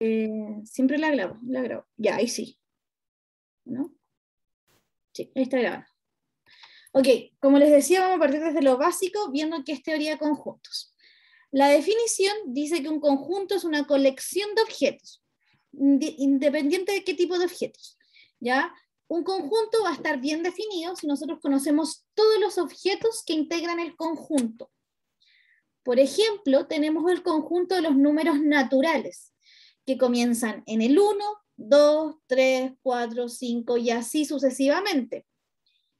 Eh, siempre la grabo, la grabo. Ya, ahí sí. ¿No? Sí, ahí está grabando. Ok, como les decía, vamos a partir desde lo básico, viendo qué es teoría de conjuntos. La definición dice que un conjunto es una colección de objetos, independiente de qué tipo de objetos. ¿ya? Un conjunto va a estar bien definido si nosotros conocemos todos los objetos que integran el conjunto. Por ejemplo, tenemos el conjunto de los números naturales, que comienzan en el 1, 2, 3, 4, 5 y así sucesivamente.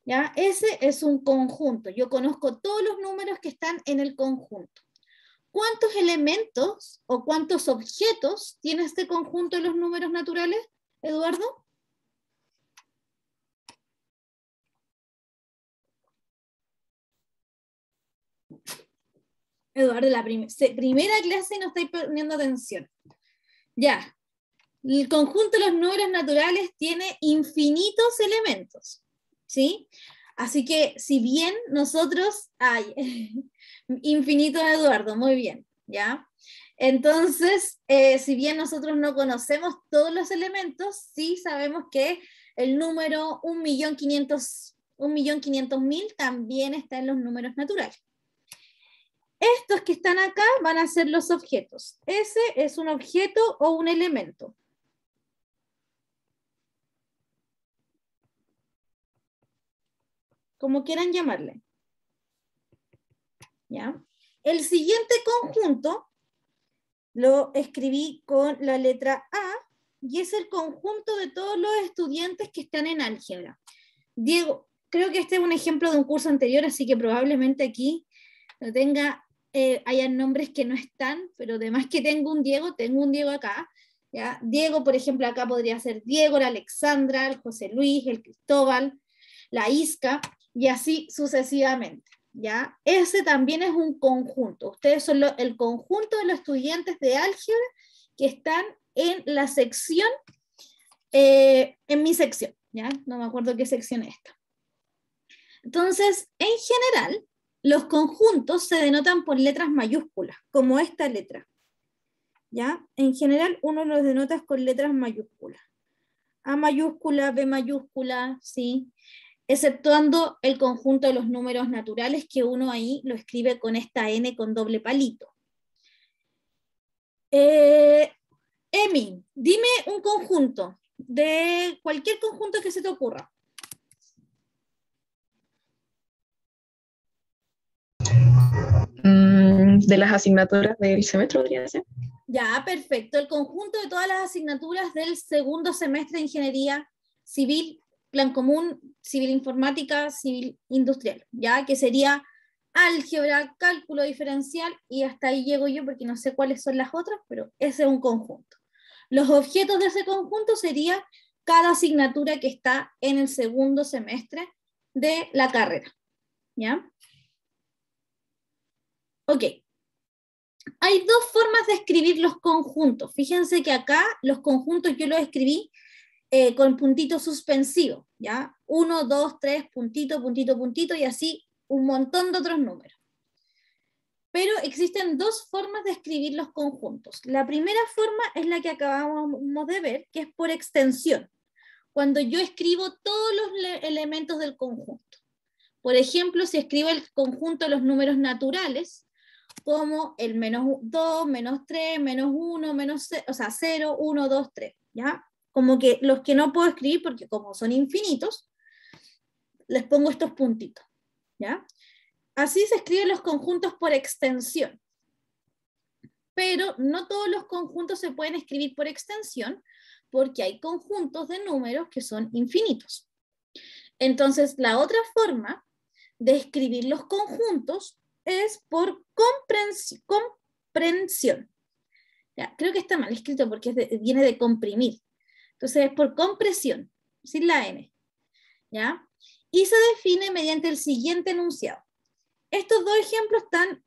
¿Ya? Ese es un conjunto. Yo conozco todos los números que están en el conjunto. ¿Cuántos elementos o cuántos objetos tiene este conjunto de los números naturales, Eduardo? Eduardo, la primera clase no estáis poniendo atención. Ya, el conjunto de los números naturales tiene infinitos elementos, ¿sí? Así que si bien nosotros, ay, infinito Eduardo, muy bien, ¿ya? Entonces, eh, si bien nosotros no conocemos todos los elementos, sí sabemos que el número 1.500.000 también está en los números naturales. Estos que están acá van a ser los objetos. Ese es un objeto o un elemento. Como quieran llamarle. ¿Ya? El siguiente conjunto lo escribí con la letra A y es el conjunto de todos los estudiantes que están en álgebra. Diego, creo que este es un ejemplo de un curso anterior, así que probablemente aquí lo tenga eh, hayan nombres que no están, pero además que tengo un Diego, tengo un Diego acá. ¿ya? Diego, por ejemplo, acá podría ser Diego, la Alexandra, el José Luis, el Cristóbal, la Isca, y así sucesivamente. ¿ya? Ese también es un conjunto. Ustedes son el conjunto de los estudiantes de álgebra que están en la sección, eh, en mi sección, ¿ya? No me acuerdo qué sección es esta. Entonces, en general, los conjuntos se denotan por letras mayúsculas, como esta letra. ¿Ya? En general uno los denota con letras mayúsculas. A mayúscula, B mayúscula, ¿sí? Exceptuando el conjunto de los números naturales que uno ahí lo escribe con esta N con doble palito. Eh, dime un conjunto, de cualquier conjunto que se te ocurra. De las asignaturas del semestre, podría ser. Ya, perfecto. El conjunto de todas las asignaturas del segundo semestre de Ingeniería Civil, Plan Común, Civil Informática, Civil Industrial, ya que sería álgebra, cálculo diferencial, y hasta ahí llego yo porque no sé cuáles son las otras, pero ese es un conjunto. Los objetos de ese conjunto sería cada asignatura que está en el segundo semestre de la carrera. ¿Ya? Ok. Hay dos formas de escribir los conjuntos. Fíjense que acá los conjuntos yo los escribí eh, con puntito suspensivo, ¿ya? Uno, dos, tres, puntito, puntito, puntito, y así un montón de otros números. Pero existen dos formas de escribir los conjuntos. La primera forma es la que acabamos de ver, que es por extensión, cuando yo escribo todos los elementos del conjunto. Por ejemplo, si escribo el conjunto de los números naturales, como el menos 2, menos 3, menos 1, menos 0, o sea, 0, 1, 2, 3, ¿ya? Como que los que no puedo escribir, porque como son infinitos, les pongo estos puntitos, ¿ya? Así se escriben los conjuntos por extensión. Pero no todos los conjuntos se pueden escribir por extensión, porque hay conjuntos de números que son infinitos. Entonces, la otra forma de escribir los conjuntos es por comprensión. Ya, creo que está mal escrito porque viene de comprimir. Entonces es por compresión, sin la N. ¿ya? Y se define mediante el siguiente enunciado. Estos dos ejemplos están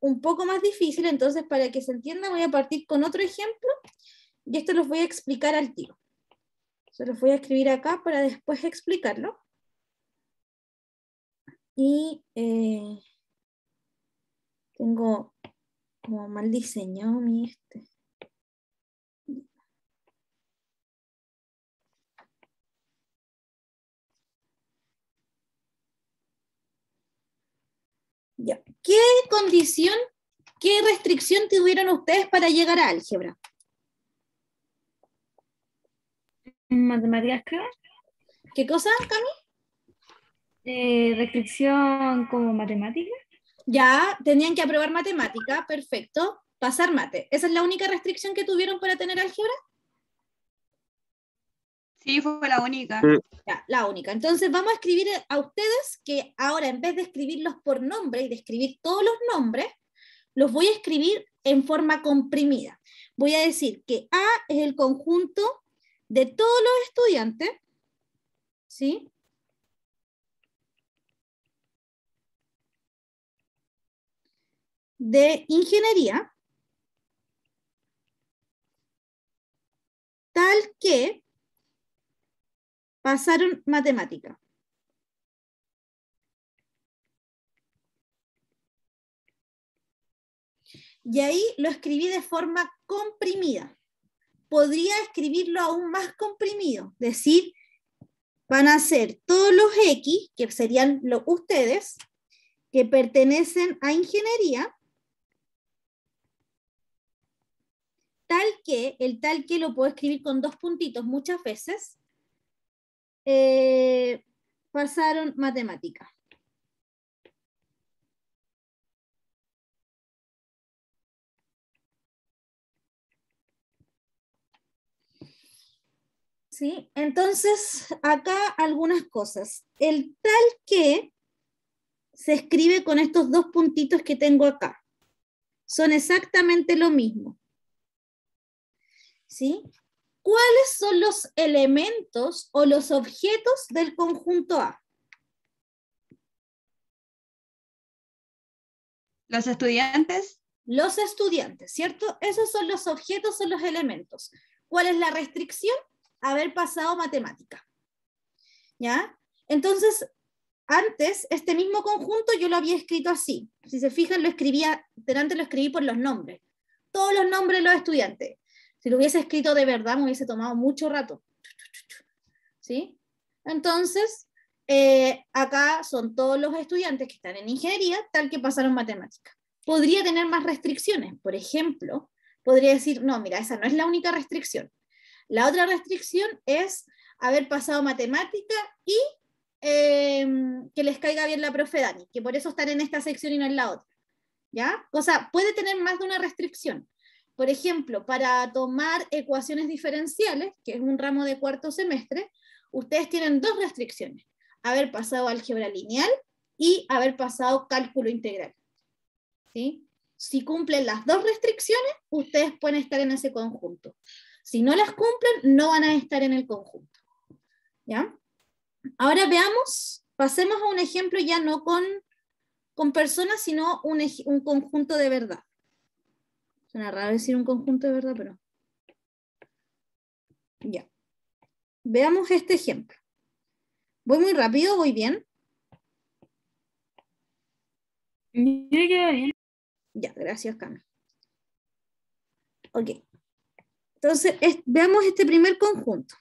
un poco más difíciles, entonces para que se entienda voy a partir con otro ejemplo y esto los voy a explicar al tiro. Se los voy a escribir acá para después explicarlo y eh, tengo como mal diseñado mi este. Ya. ¿Qué condición, qué restricción tuvieron ustedes para llegar a álgebra? ¿Matemáticas qué? ¿Qué cosa, Cami? Eh, restricción como matemática. Ya, tenían que aprobar matemática, perfecto. Pasar mate. ¿Esa es la única restricción que tuvieron para tener álgebra? Sí, fue la única. Ya, la única. Entonces vamos a escribir a ustedes que ahora en vez de escribirlos por nombre y de escribir todos los nombres, los voy a escribir en forma comprimida. Voy a decir que A es el conjunto de todos los estudiantes, ¿sí? De ingeniería, tal que pasaron matemática. Y ahí lo escribí de forma comprimida. Podría escribirlo aún más comprimido, decir, van a ser todos los X, que serían los ustedes, que pertenecen a ingeniería, tal que, el tal que lo puedo escribir con dos puntitos muchas veces, eh, pasaron matemática. ¿Sí? Entonces, acá algunas cosas. El tal que se escribe con estos dos puntitos que tengo acá. Son exactamente lo mismo. ¿Sí? ¿Cuáles son los elementos o los objetos del conjunto A? Los estudiantes. Los estudiantes, ¿cierto? Esos son los objetos o los elementos. ¿Cuál es la restricción? Haber pasado matemática. ¿Ya? Entonces, antes, este mismo conjunto yo lo había escrito así. Si se fijan, lo escribía, delante lo escribí por los nombres. Todos los nombres de los estudiantes. Si lo hubiese escrito de verdad, me hubiese tomado mucho rato. ¿Sí? Entonces, eh, acá son todos los estudiantes que están en ingeniería, tal que pasaron matemática. Podría tener más restricciones. Por ejemplo, podría decir, no, mira, esa no es la única restricción. La otra restricción es haber pasado matemática y em, que les caiga bien la profe Dani, que por eso están en esta sección y no en la otra. ¿Ya? O sea, puede tener más de una restricción. Por ejemplo, para tomar ecuaciones diferenciales, que es un ramo de cuarto semestre, ustedes tienen dos restricciones, haber pasado álgebra lineal y haber pasado cálculo integral. ¿Sí? Si cumplen las dos restricciones, ustedes pueden estar en ese conjunto. Si no las cumplen, no van a estar en el conjunto. ¿Ya? Ahora veamos, pasemos a un ejemplo ya no con, con personas, sino un, un conjunto de verdad. Suena raro decir un conjunto de verdad, pero... Ya. Veamos este ejemplo. ¿Voy muy rápido? ¿Voy bien? bien. Ya, gracias, Cami. Ok. Entonces, veamos este primer conjunto.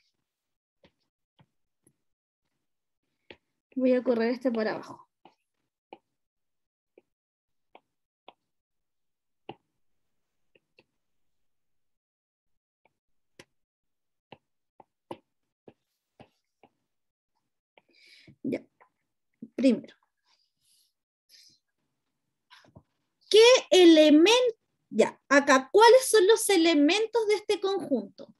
Voy a correr este por abajo. Ya. Primero. ¿Qué elemento? Ya, acá, ¿cuáles son los elementos de este conjunto?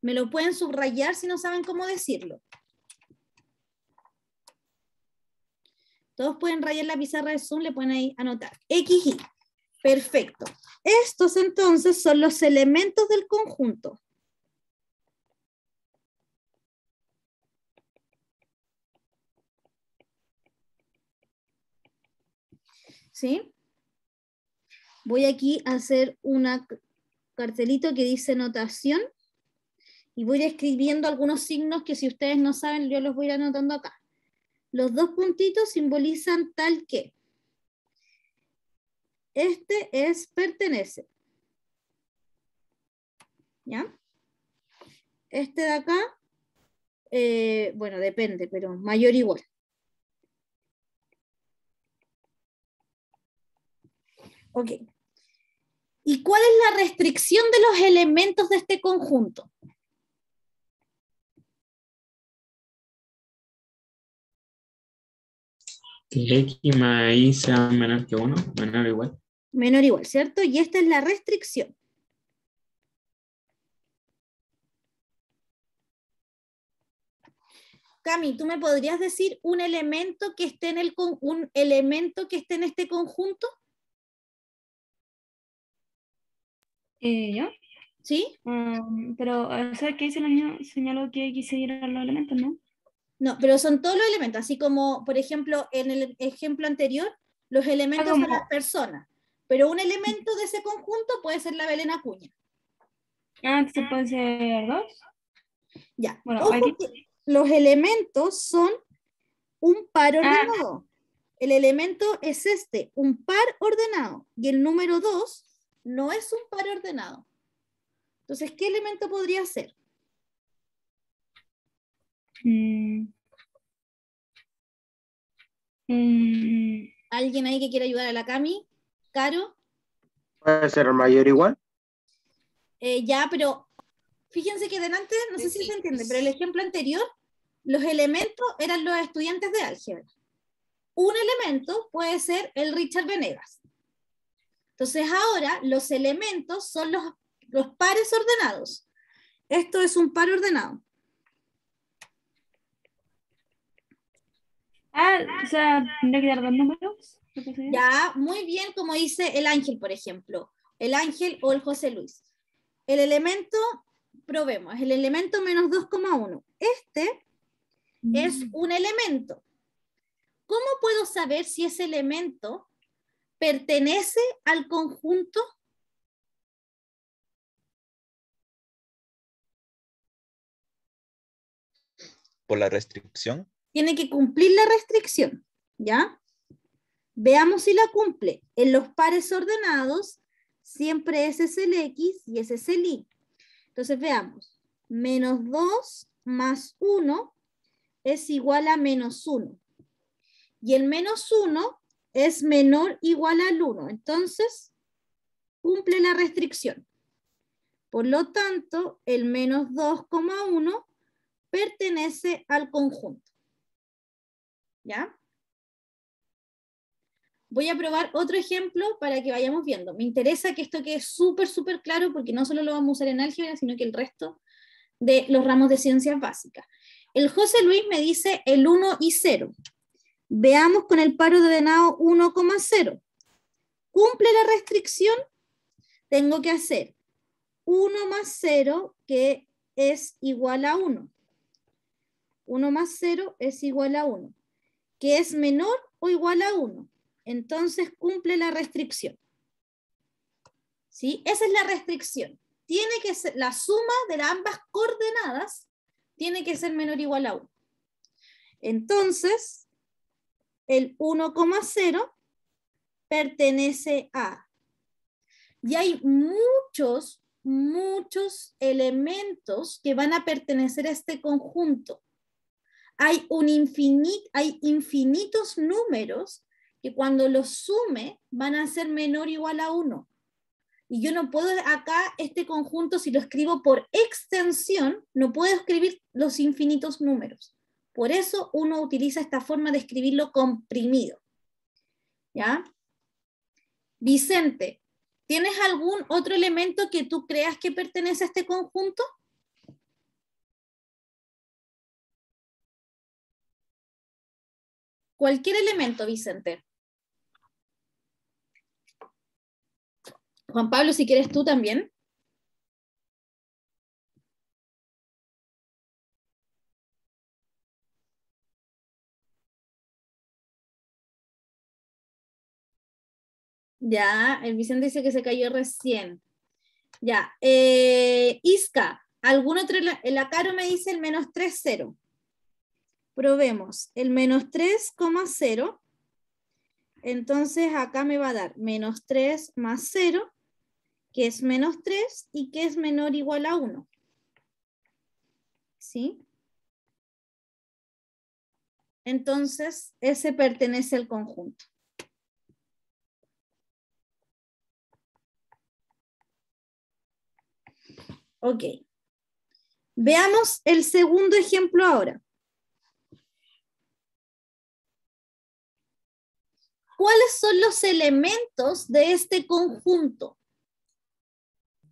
Me lo pueden subrayar si no saben cómo decirlo. Todos pueden rayar la pizarra de Zoom, le pueden ahí anotar. X, Y. Perfecto. Estos entonces son los elementos del conjunto. ¿Sí? Voy aquí a hacer un cartelito que dice notación y voy escribiendo algunos signos que si ustedes no saben, yo los voy a ir anotando acá. Los dos puntitos simbolizan tal que. Este es pertenece. ¿Ya? Este de acá, eh, bueno, depende, pero mayor igual. Ok. ¿Y cuál es la restricción de los elementos de este conjunto? Que X más Y sea menor que 1, menor o igual. Menor o igual, ¿cierto? Y esta es la restricción. Cami, ¿tú me podrías decir un elemento que esté en el con- un elemento que esté en este conjunto? Eh, ¿Yo? ¿Sí? Um, pero, o sea, que señaló, señaló que X eran los elementos, ¿no? No, pero son todos los elementos, así como, por ejemplo, en el ejemplo anterior, los elementos son las personas, pero un elemento de ese conjunto puede ser la Belén Acuña. Ah, entonces puede ser dos. Ya, Bueno, ojo aquí- que los elementos son un par Ah. ordenado. El elemento es este, un par ordenado, y el número 2 no es un par ordenado. Entonces, ¿qué elemento podría ser? Mm. Mm, ¿Alguien ahí que quiera ayudar a la Cami? ¿Caro? Puede ser mayor o igual. Eh, ya, pero fíjense que delante, no sé si se entiende, pero el ejemplo anterior, los elementos eran los estudiantes de álgebra. Un elemento puede ser el Richard Venegas. Entonces ahora los elementos son los, los pares ordenados. Esto es un par ordenado. Ah, o sea, tendría que dar dos números. Ya, muy bien, como dice el ángel, por ejemplo. El ángel o el José Luis. El elemento, probemos, el elemento menos 2,1. Este es un elemento. ¿Cómo puedo saber si ese elemento pertenece al conjunto? por la restricción. Tiene que cumplir la restricción, ¿ya? Veamos si la cumple. En los pares ordenados, siempre ese es el X y ese es el Y. Entonces veamos. Menos 2 más 1 es igual a menos 1. Y el menos 1 es menor igual al 1. Entonces, cumple la restricción. Por lo tanto, el menos 2,1 pertenece al conjunto. ¿Ya? Voy a probar otro ejemplo para que vayamos viendo. Me interesa que esto quede súper, súper claro porque no solo lo vamos a usar en álgebra, sino que el resto de los ramos de ciencias básicas. El José Luis me dice el 1 y 0. Veamos con el paro de ordenado 1,0. ¿Cumple la restricción? Tengo que hacer 1 más 0, que es igual a 1. 1 más 0 es igual a 1, que es menor o igual a 1. Entonces cumple la restricción. ¿Sí? Esa es la restricción. Tiene que ser la suma de ambas coordenadas tiene que ser menor o igual a 1. Entonces, el 1,0 pertenece a. Y hay muchos, muchos elementos que van a pertenecer a este conjunto hay, un hay infinitos números que cuando los sume van a ser menor o igual a 1. Y yo no puedo acá, este conjunto, si lo escribo por extensión, no puedo escribir los infinitos números. Por eso uno utiliza esta forma de escribirlo comprimido. ¿Ya? Vicente, ¿tienes algún otro elemento que tú creas que pertenece a este conjunto? Cualquier elemento, Vicente. Juan Pablo, si quieres tú también. Ya, el Vicente dice que se cayó recién. Ya, eh, Isca, ¿algún otro? La Caro me dice el menos 3, 0. Probemos el menos 3,0. Entonces acá me va a dar menos 3 más 0, que es menos 3 y que es menor o igual a 1. ¿Sí? Entonces, ese pertenece al conjunto. Ok. Veamos el segundo ejemplo ahora. ¿Cuáles son los elementos de este conjunto?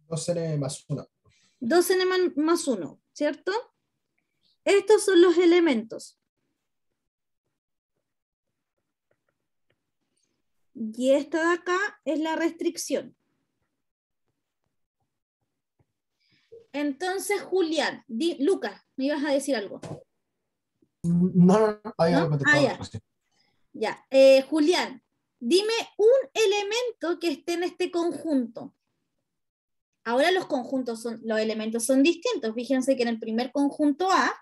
2n más 1. 2n man- más 1, ¿cierto? Estos son los elementos. Y esta de acá es la restricción. Entonces, Julián, di- Lucas, me ibas a decir algo. No, no, no, había ¿No? Ah. Ya, eh, Julián, dime un elemento que esté en este conjunto. Ahora los conjuntos son, los elementos son distintos. Fíjense que en el primer conjunto A,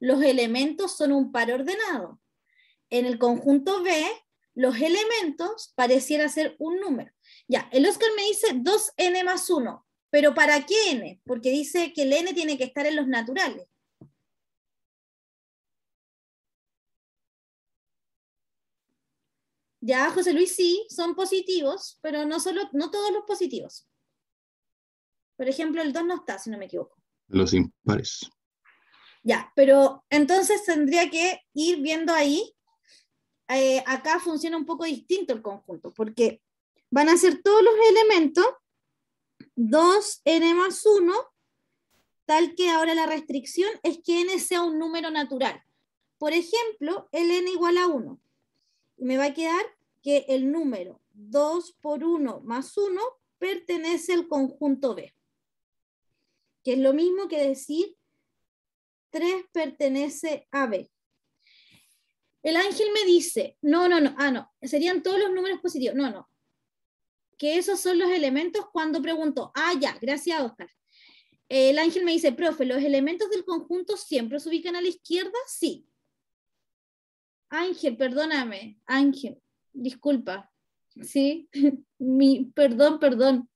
los elementos son un par ordenado. En el conjunto B, los elementos pareciera ser un número. Ya, el Oscar me dice 2n más 1. ¿Pero para qué n? Porque dice que el n tiene que estar en los naturales. Ya, José Luis, sí, son positivos, pero no, solo, no todos los positivos. Por ejemplo, el 2 no está, si no me equivoco. Los impares. Ya, pero entonces tendría que ir viendo ahí. eh, acá funciona un poco distinto el conjunto, porque van a ser todos los elementos 2n más 1, tal que ahora la restricción es que n sea un número natural. Por ejemplo, el n igual a 1. Y me va a quedar que el número 2 por 1 más 1 pertenece al conjunto B. Que es lo mismo que decir 3 pertenece a B. El ángel me dice, no, no, no, ah, no, serían todos los números positivos. No, no. Que esos son los elementos cuando pregunto, ah, ya, gracias, Oscar. El ángel me dice, profe, ¿los elementos del conjunto siempre se ubican a la izquierda? Sí. Ángel, perdóname, Ángel, disculpa. Sí, mi, perdón, perdón.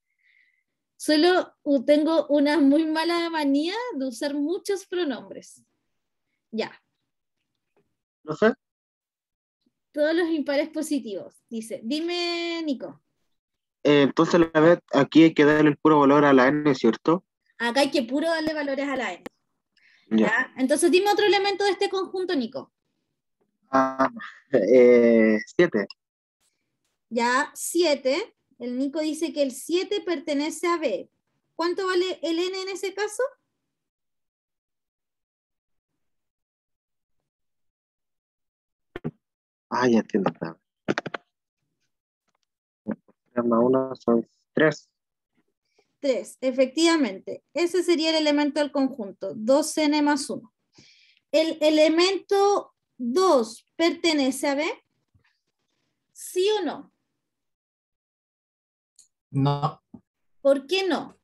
Solo tengo una muy mala manía de usar muchos pronombres. Ya, todos los impares positivos. Dice, dime, Nico. Eh, entonces, la vez, aquí hay que darle el puro valor a la n, ¿cierto? Acá hay que puro darle valores a la n. Ya. ¿ya? Entonces, dime otro elemento de este conjunto, Nico. Ah, eh, siete. Ya, 7. El Nico dice que el 7 pertenece a B. ¿Cuánto vale el n en ese caso? Ah, ya entiendo. Claro. Tres más uno son tres. 3, efectivamente. Ese sería el elemento del conjunto, 2n más 1. ¿El elemento 2 pertenece a B? ¿Sí o no? No, ¿Por qué no?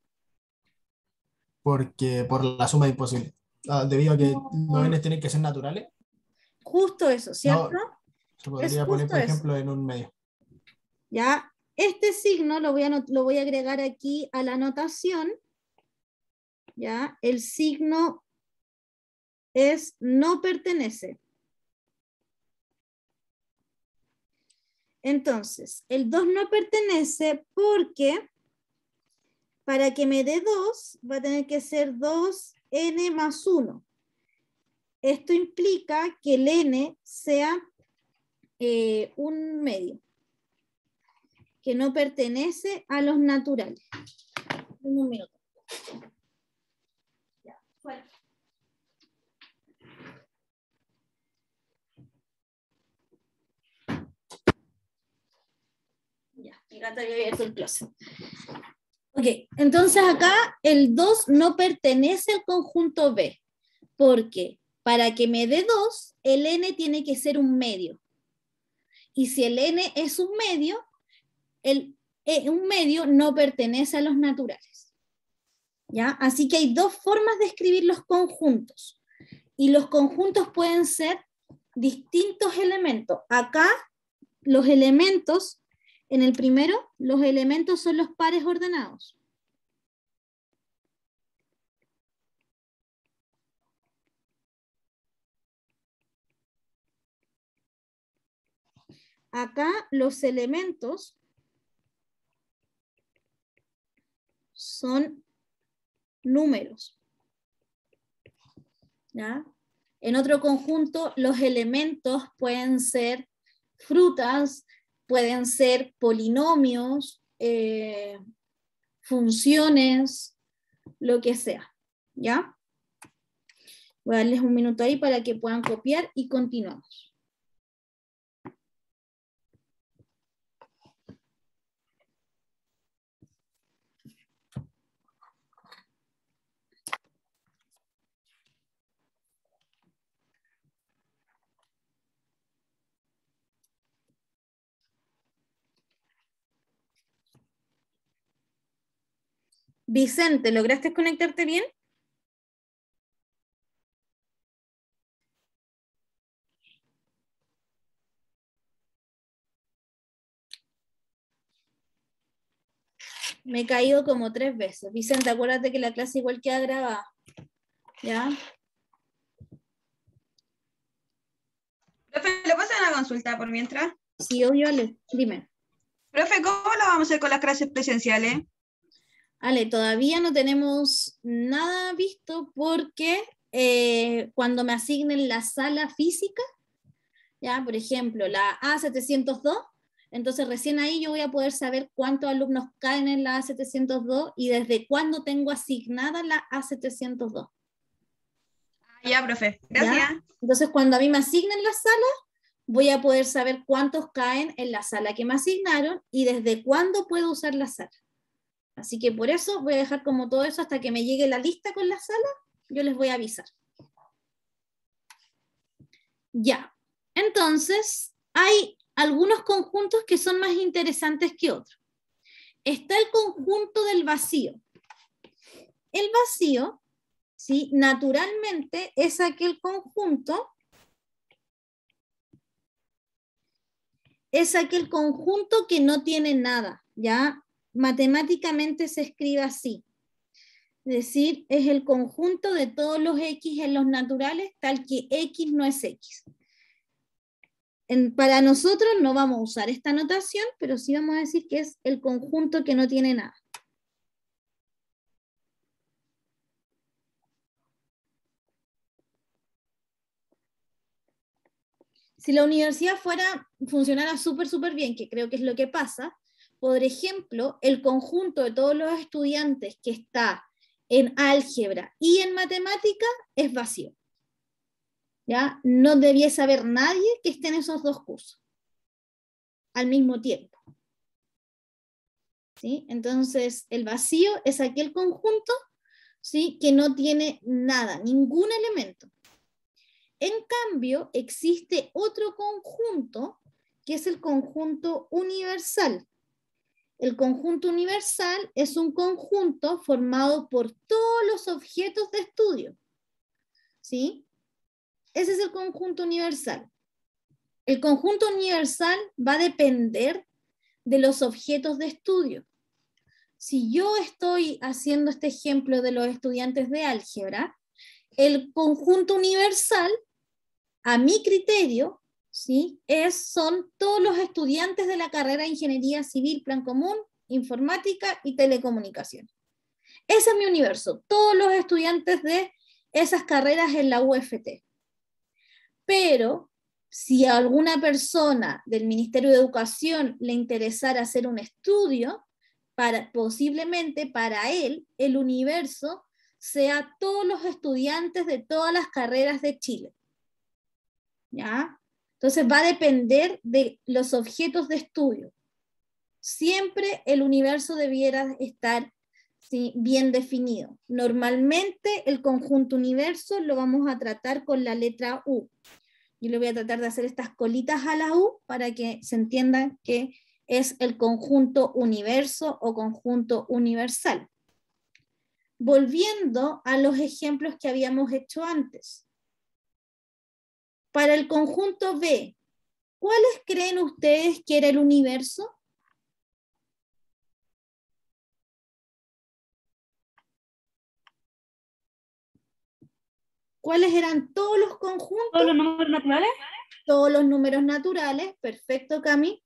porque por la suma de imposible. Ah, debido a que No. los n tienen que ser naturales, Justo eso, ¿cierto? se podría poner, justo por eso. ejemplo, en un medio. Ya, este signo lo voy, a, lo voy a agregar aquí a la anotación. Ya, el signo es no pertenece. Entonces, el 2 no pertenece porque para que me dé 2 va a tener que ser 2n más 1. Esto implica que el n sea eh, un medio que no pertenece a los naturales. Un minuto. Ya, fuera. Ya, había abierto el closet. Ok, entonces acá el 2 no pertenece al conjunto B, porque para que me dé 2, el n tiene que ser un medio. Y si el n es un medio, el, eh, un medio no pertenece a los naturales. ¿Ya? Así que hay dos formas de escribir los conjuntos. Y los conjuntos pueden ser distintos elementos. Acá, los elementos, en el primero, los elementos son los pares ordenados. Acá los elementos son números. ¿Ya? En otro conjunto, los elementos pueden ser frutas, pueden ser polinomios, eh, funciones, lo que sea. ¿Ya? Voy a darles un minuto ahí para que puedan copiar y continuamos. Vicente, ¿lograste conectarte bien? Me he caído como tres veces. Vicente, acuérdate que la clase igual queda grabada. ¿Ya? Profe, ¿le puedo hacer una consulta por mientras? Sí, obvio, Ale. Dime. Profe, ¿cómo lo vamos a hacer con las clases presenciales? Ale, todavía no tenemos nada visto porque eh, cuando me asignen la sala física, ya, por ejemplo, la A702, entonces recién ahí yo voy a poder saber cuántos alumnos caen en la A702 y desde cuándo tengo asignada la A702. Ah, ya, profe. Gracias. Entonces cuando a mí me asignen la sala, voy a poder saber cuántos caen en la sala que me asignaron y desde cuándo puedo usar la sala. Así que por eso voy a dejar como todo eso hasta que me llegue la lista con la sala, yo les voy a avisar. Ya, entonces hay algunos conjuntos que son más interesantes que otros. Está el conjunto del vacío. El vacío, ¿sí? naturalmente, es aquel conjunto, es aquel conjunto que no tiene nada, ¿ya? Matemáticamente se escribe así. Es decir, es el conjunto de todos los x en los naturales, tal que x no es x. Para nosotros no vamos a usar esta notación, pero sí vamos a decir que es el conjunto que no tiene nada. Si la universidad fuera, funcionara súper, súper bien, que creo que es lo que pasa, por ejemplo, el conjunto de todos los estudiantes que está en álgebra y en matemática es vacío. ¿Ya? No debiese haber nadie que esté en esos dos cursos al mismo tiempo. ¿Sí? Entonces, el vacío es aquel conjunto ¿sí? que no tiene nada, ningún elemento. En cambio, existe otro conjunto que es el conjunto universal. El conjunto universal es un conjunto formado por todos los objetos de estudio. ¿Sí? Ese es el conjunto universal. El conjunto universal va a depender de los objetos de estudio. Si yo estoy haciendo este ejemplo de los estudiantes de álgebra, el conjunto universal, a mi criterio, ¿sí? Es, son todos los estudiantes de la carrera de Ingeniería Civil, Plan Común, Informática y Telecomunicación. Ese es mi universo, todos los estudiantes de esas carreras en la UFT. Pero si a alguna persona del Ministerio de Educación le interesara hacer un estudio, para, posiblemente para él el universo sea todos los estudiantes de todas las carreras de Chile. ¿Ya? Entonces va a depender de los objetos de estudio. Siempre el universo debiera estar bien definido. Normalmente el conjunto universo lo vamos a tratar con la letra U. Yo le voy a tratar de hacer estas colitas a la U para que se entienda que es el conjunto universo o conjunto universal. Volviendo a los ejemplos que habíamos hecho antes. Para el conjunto B, ¿cuáles creen ustedes que era el universo? ¿Cuáles eran todos los conjuntos? ¿Todos los números naturales? Todos los números naturales, perfecto, Cami.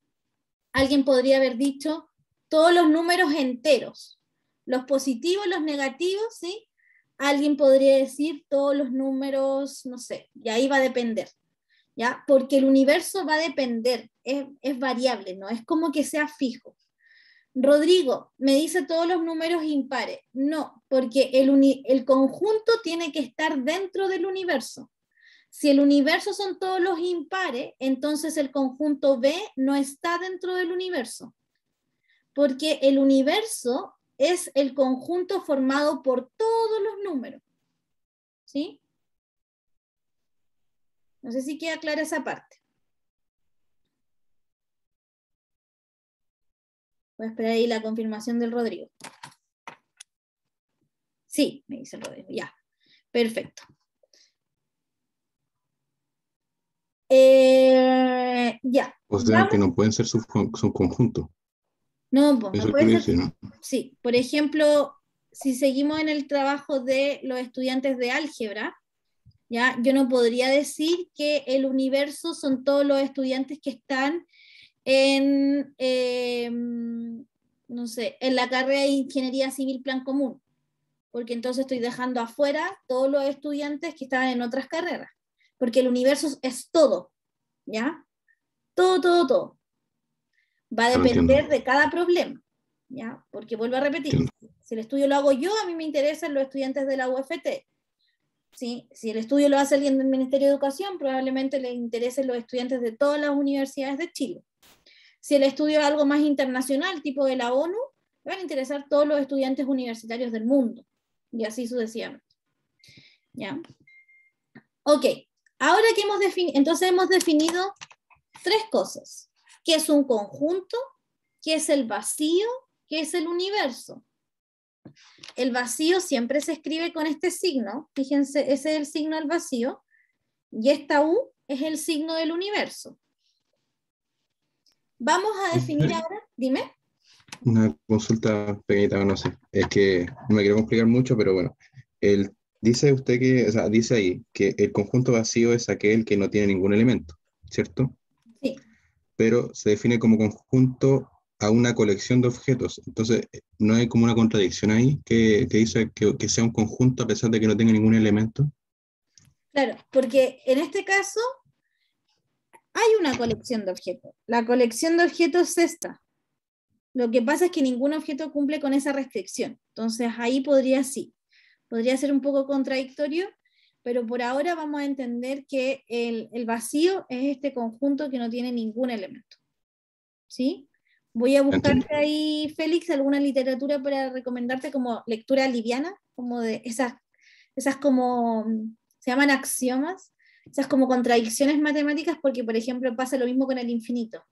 Alguien podría haber dicho todos los números enteros, los positivos, los negativos, ¿sí? Alguien podría decir todos los números, no sé, y ahí va a depender, ¿ya? Porque el universo va a depender, es, variable, no es como que sea fijo. Rodrigo, me dice todos los números impares. No, porque el conjunto tiene que estar dentro del universo. Si el universo son todos los impares, entonces el conjunto B no está dentro del universo. Porque el universo es el conjunto formado por todos los números. ¿Sí? No sé si queda clara esa parte. Voy a esperar ahí la confirmación del Rodrigo. Sí, me dice el Rodrigo, ya. Perfecto. Eh, ya. O sea, Vamos- que no pueden ser subcon- subconjuntos. No, pues, Eso no puede ser- ¿no? Sí, por ejemplo, si seguimos en el trabajo de los estudiantes de álgebra, ¿ya? yo no podría decir que el universo son todos los estudiantes que están en, eh, no sé, en la carrera de Ingeniería Civil Plan Común, porque entonces estoy dejando afuera todos los estudiantes que están en otras carreras, porque el universo es todo, ¿ya? Todo, todo, todo. Va a depender de cada problema, ¿ya? Porque vuelvo a repetir, Entiendo. si el estudio lo hago yo, a mí me interesan los estudiantes de la UFT. ¿sí? Si el estudio lo hace alguien del Ministerio de Educación, probablemente le interesen los estudiantes de todas las universidades de Chile. Si el estudio es algo más internacional, tipo de la ONU, le van a interesar todos los estudiantes universitarios del mundo, y así sucesivamente. ¿Ya? Ok, ahora que hemos definido, entonces hemos definido tres cosas. ¿Qué es un conjunto? ¿Qué es el vacío? ¿Qué es el universo? El vacío siempre se escribe con este signo, fíjense, ese es el signo del vacío, y esta U es el signo del universo. Vamos a definir ahora, dime. Una consulta pequeñita, no sé. Es que no me quiero complicar mucho, pero bueno. El, dice usted que, o sea, dice ahí que el conjunto vacío es aquel que no tiene ningún elemento, ¿cierto? Pero se define como conjunto a una colección de objetos. Entonces, ¿no hay como una contradicción ahí que, que dice que, que sea un conjunto a pesar de que no tenga ningún elemento? Claro, porque en este caso hay una colección de objetos. La colección de objetos es esta. Lo que pasa es que ningún objeto cumple con esa restricción. Entonces ahí podría sí. Podría ser un poco contradictorio, pero por ahora vamos a entender que el, el vacío es este conjunto que no tiene ningún elemento. ¿Sí? Voy a buscarte ahí, Félix, alguna literatura para recomendarte como lectura liviana, como de esas, esas como, se llaman axiomas, esas como contradicciones matemáticas, porque por ejemplo pasa lo mismo con el infinito.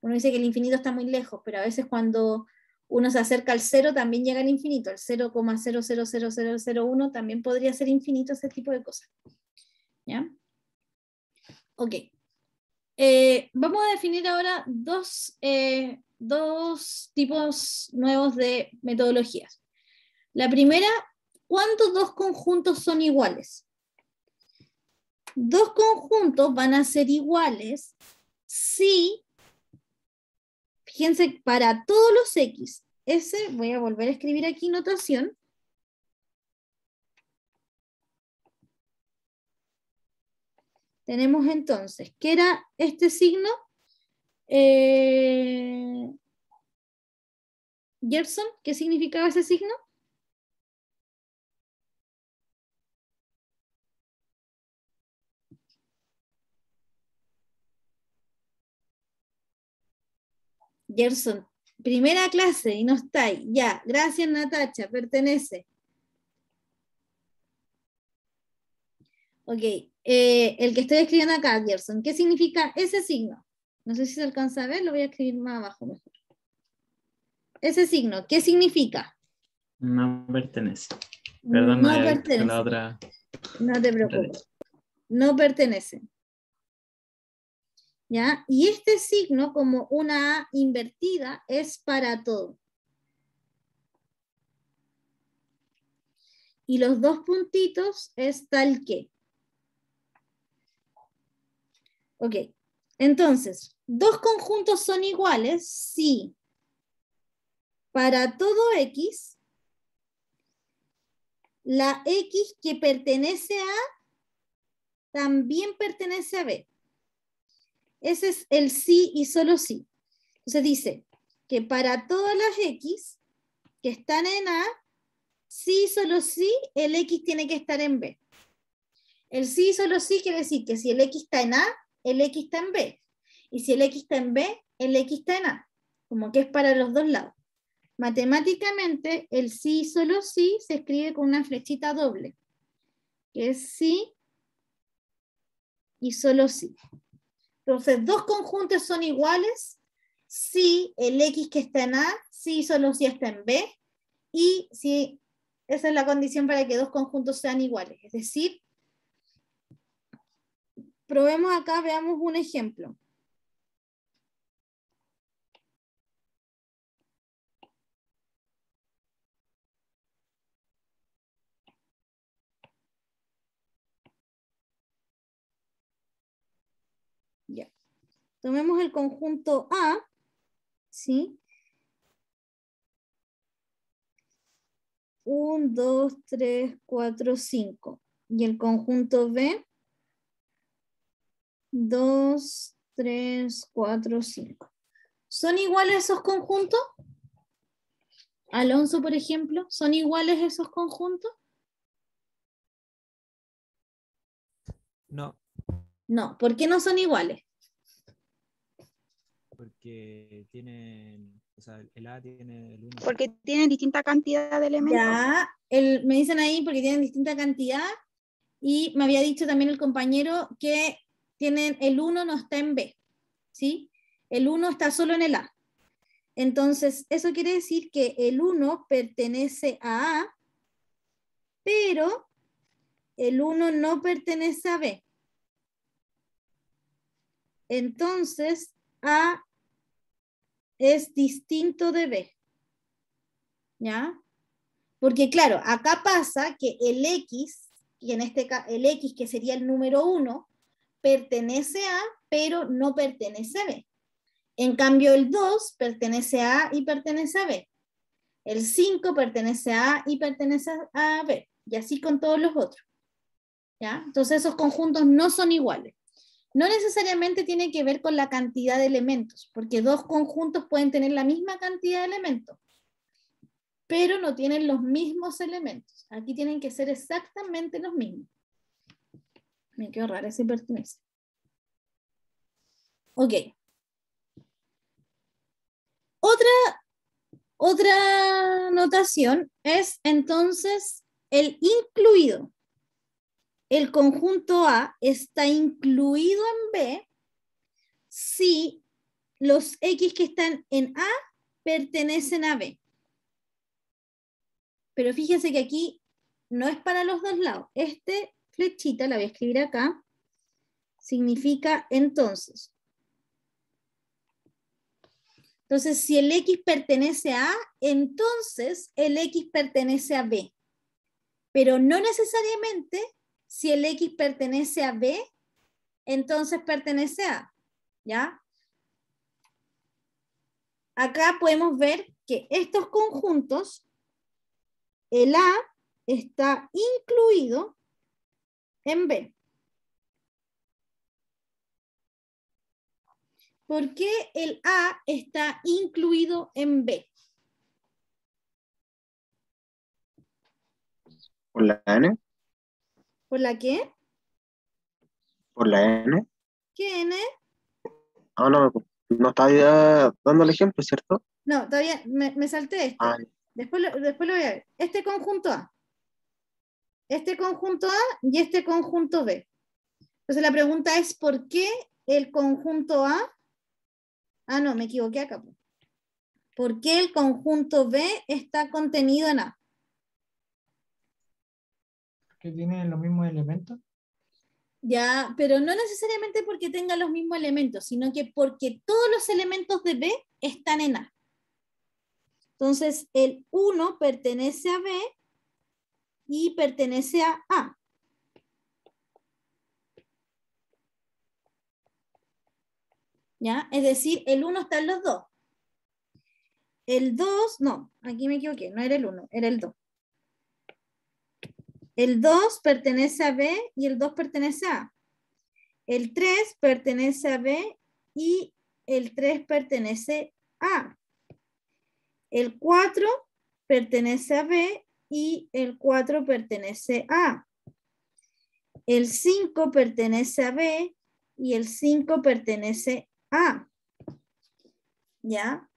Uno dice que el infinito está muy lejos, pero a veces cuando uno se acerca al cero también llega al infinito, el 0,000001 también podría ser infinito, ese tipo de cosas. ¿Ya? Ok. Eh, vamos a definir ahora dos, eh, dos tipos nuevos de metodologías. La primera, ¿cuántos dos conjuntos son iguales? Dos conjuntos van a ser iguales si, fíjense, para todos los x, ese, voy a volver a escribir aquí notación, Tenemos entonces, ¿qué era este signo? Eh, Gerson, ¿qué significaba ese signo? Gerson, primera clase y no está ahí. Ya, gracias Natacha, pertenece. Ok, eh, el que estoy escribiendo acá, Gerson, ¿qué significa ese signo? No sé si se alcanza a ver, lo voy a escribir más abajo mejor. Ese signo, ¿qué significa? No pertenece. Perdón, no pertenece. la otra. No te preocupes. No pertenece. ¿Ya? Y este signo, como una A invertida, es para todo. Y los dos puntitos es tal que. Ok. Entonces, dos conjuntos son iguales si para todo X la X que pertenece a también pertenece a B. Ese es el sí y solo sí. Entonces dice que para todas las X que están en A, sí y solo sí, el X tiene que estar en B. El sí y solo sí quiere decir que si el X está en A, el X está en B. Y si el X está en B, el X está en A. Como que es para los dos lados. Matemáticamente, el sí y solo sí se escribe con una flechita doble, que es sí y solo sí. Entonces, dos conjuntos son iguales si el X que está en A, y solo sí está en B, y si esa es la condición para que dos conjuntos sean iguales. Es decir, probemos acá, veamos un ejemplo. Ya. Tomemos el conjunto A, ¿sí? 1, 2, 3, 4, 5. Y el conjunto B, 2, 3, 4, 5. ¿Son iguales esos conjuntos? Alonso, por ejemplo, ¿son iguales esos conjuntos? No, No, ¿por qué no son iguales? Porque tienen, o sea, el A tiene el 1. Porque tienen distinta cantidad de elementos. Ya, el- me dicen ahí porque tienen distinta cantidad y me había dicho también el compañero que tienen el 1 no está en B, ¿sí? El 1 está solo en el A. Entonces, eso quiere decir que el 1 pertenece a A, pero el 1 no pertenece a B. Entonces, A es distinto de B. ¿Ya? Porque claro, acá pasa que el X, y en este caso el X que sería el número 1, pertenece a, pero no pertenece a B. En cambio, el 2 pertenece a y pertenece a B. El 5 pertenece a y pertenece a B. Y así con todos los otros. ¿Ya? Entonces esos conjuntos no son iguales. No necesariamente tiene que ver con la cantidad de elementos, porque dos conjuntos pueden tener la misma cantidad de elementos, pero no tienen los mismos elementos. Aquí tienen que ser exactamente los mismos. Me quedó raro ese pertenece. Ok. Otra, otra notación es entonces el incluido. El conjunto A está incluido en B si los X que están en A pertenecen a B. Pero fíjense que aquí no es para los dos lados. Este flechita, la voy a escribir acá, significa entonces. Entonces, si el X pertenece a A, entonces el X pertenece a B. Pero no necesariamente si el X pertenece a B, entonces pertenece a, ¿ya? Acá podemos ver que estos conjuntos, el A está incluido en B. ¿Por qué el A está incluido en B? ¿Por la N? ¿Por la qué? ¿Por la N? ¿Qué N? Ah, no, no está ya dando el ejemplo, ¿cierto? No, todavía me, me salté este. Ah, Después lo, después lo voy a ver. Este conjunto A. Este conjunto A y este conjunto B. Entonces la pregunta es, ¿por qué el conjunto A? Ah, no, me equivoqué acá. po. ¿Por qué el conjunto B está contenido en A? Tienen los mismos elementos. Ya, pero no necesariamente porque tenga los mismos elementos, sino que porque todos los elementos de B están en A. Entonces, el 1 pertenece a B y pertenece a A. ¿Ya? Es decir, el 1 está en los dos. El 2, no, aquí me equivoqué, no era el 1, era el 2. El 2 pertenece a B y el 2 pertenece a A. El 3 pertenece a B y el 3 pertenece a A. El 4 pertenece a B y el 4 pertenece a A. El 5 pertenece a B y el 5 pertenece a A. ¿Ya?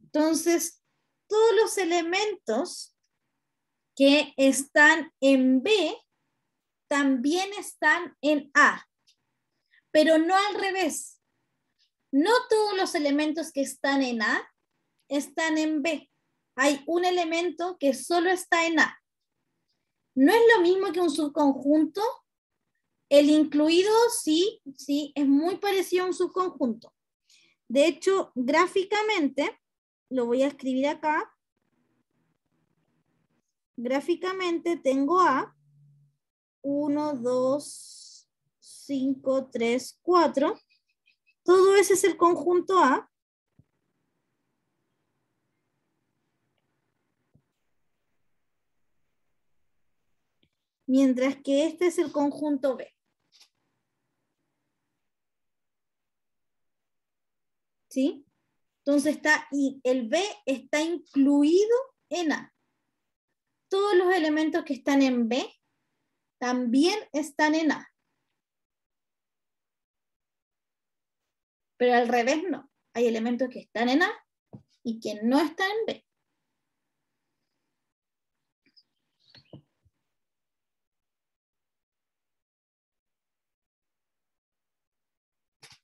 Entonces, todos los elementos que están en B también están en A, pero no al revés. No todos los elementos que están en A están en B. Hay un elemento que solo está en A. No es lo mismo que un subconjunto. El incluido sí, sí, es muy parecido a un subconjunto. De hecho, gráficamente, lo voy a escribir acá. Gráficamente tengo A 1, 2, 5, 3, 4. Todo ese es el conjunto A. Mientras que este es el conjunto B. ¿Sí? Entonces está, y el B está incluido en A. Todos los elementos que están en B también están en A. Pero al revés no. Hay elementos que están en A y que no están en B.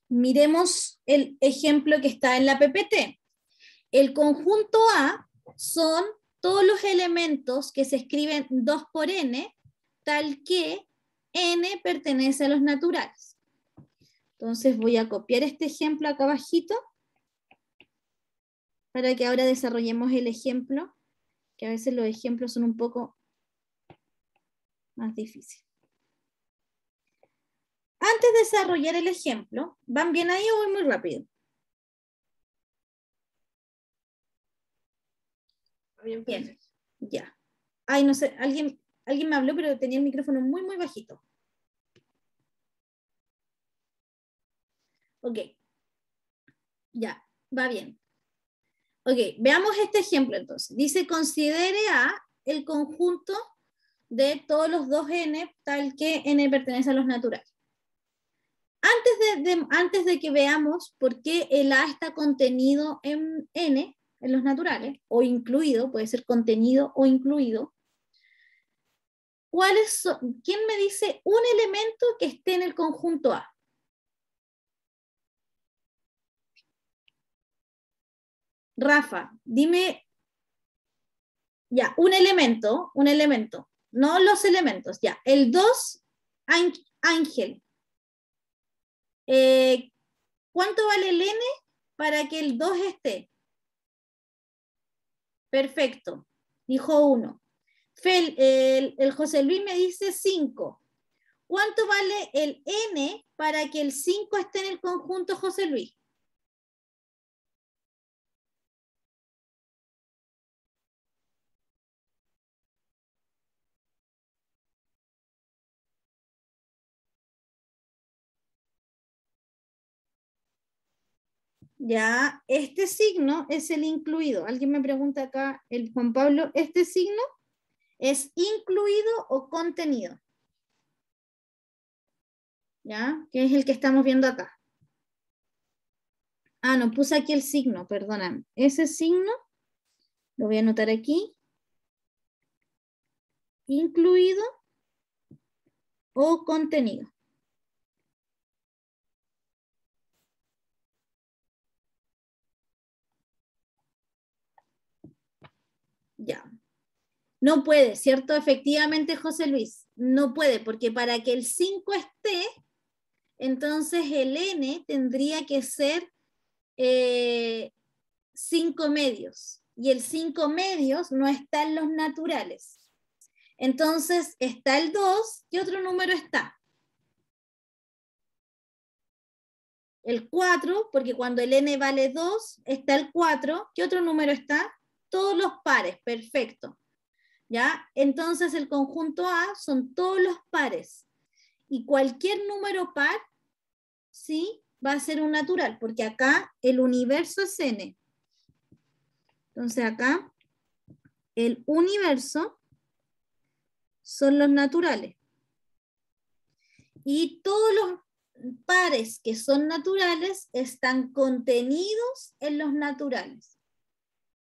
Miremos el ejemplo que está en la PPT. El conjunto A son todos los elementos que se escriben 2 por n, tal que n pertenece a los naturales. Entonces voy a copiar este ejemplo acá abajito para que ahora desarrollemos el ejemplo, que a veces los ejemplos son un poco más difíciles. Antes de desarrollar el ejemplo, ¿van bien ahí o voy muy rápido? Bien, ya. Ay, no sé, alguien, alguien me habló, pero tenía el micrófono muy, muy bajito. Ok. Ya, va bien. Ok, veamos este ejemplo entonces. Dice, considere A el conjunto de todos los dos n, tal que n pertenece a los naturales. Antes de, de- antes de que veamos por qué el A está contenido en n, en los naturales, o incluido, puede ser contenido o incluido, ¿cuáles son- ¿quién me dice un elemento que esté en el conjunto A? Rafa, dime, ya, un elemento, un elemento, no los elementos, ya, el 2, Ángel. Eh, ¿Cuánto vale el n para que el 2 esté? Perfecto, dijo uno. Fel- el, José Luis me dice 5. ¿Cuánto vale el n para que el 5 esté en el conjunto José Luis? Ya, este signo es el incluido. Alguien me pregunta acá, el Juan Pablo, ¿este signo es incluido o contenido? ¿Ya? Que es el que estamos viendo acá. Ah, no, puse aquí el signo, perdóname. Ese signo, lo voy a anotar aquí. Incluido o contenido. Ya. No puede, ¿cierto? Efectivamente, José Luis, no puede, porque para que el 5 esté, entonces el n tendría que ser 5 medios, y el 5 medios no está en los naturales. Entonces está el 2, ¿qué otro número está? El 4, porque cuando el n vale 2, está el 4, ¿qué otro número está? Todos los pares, perfecto. ¿Ya? Entonces el conjunto A son todos los pares. Y cualquier número par, ¿sí? Va a ser un natural, porque acá el universo es n. Entonces acá el universo son los naturales. Y todos los pares que son naturales están contenidos en los naturales.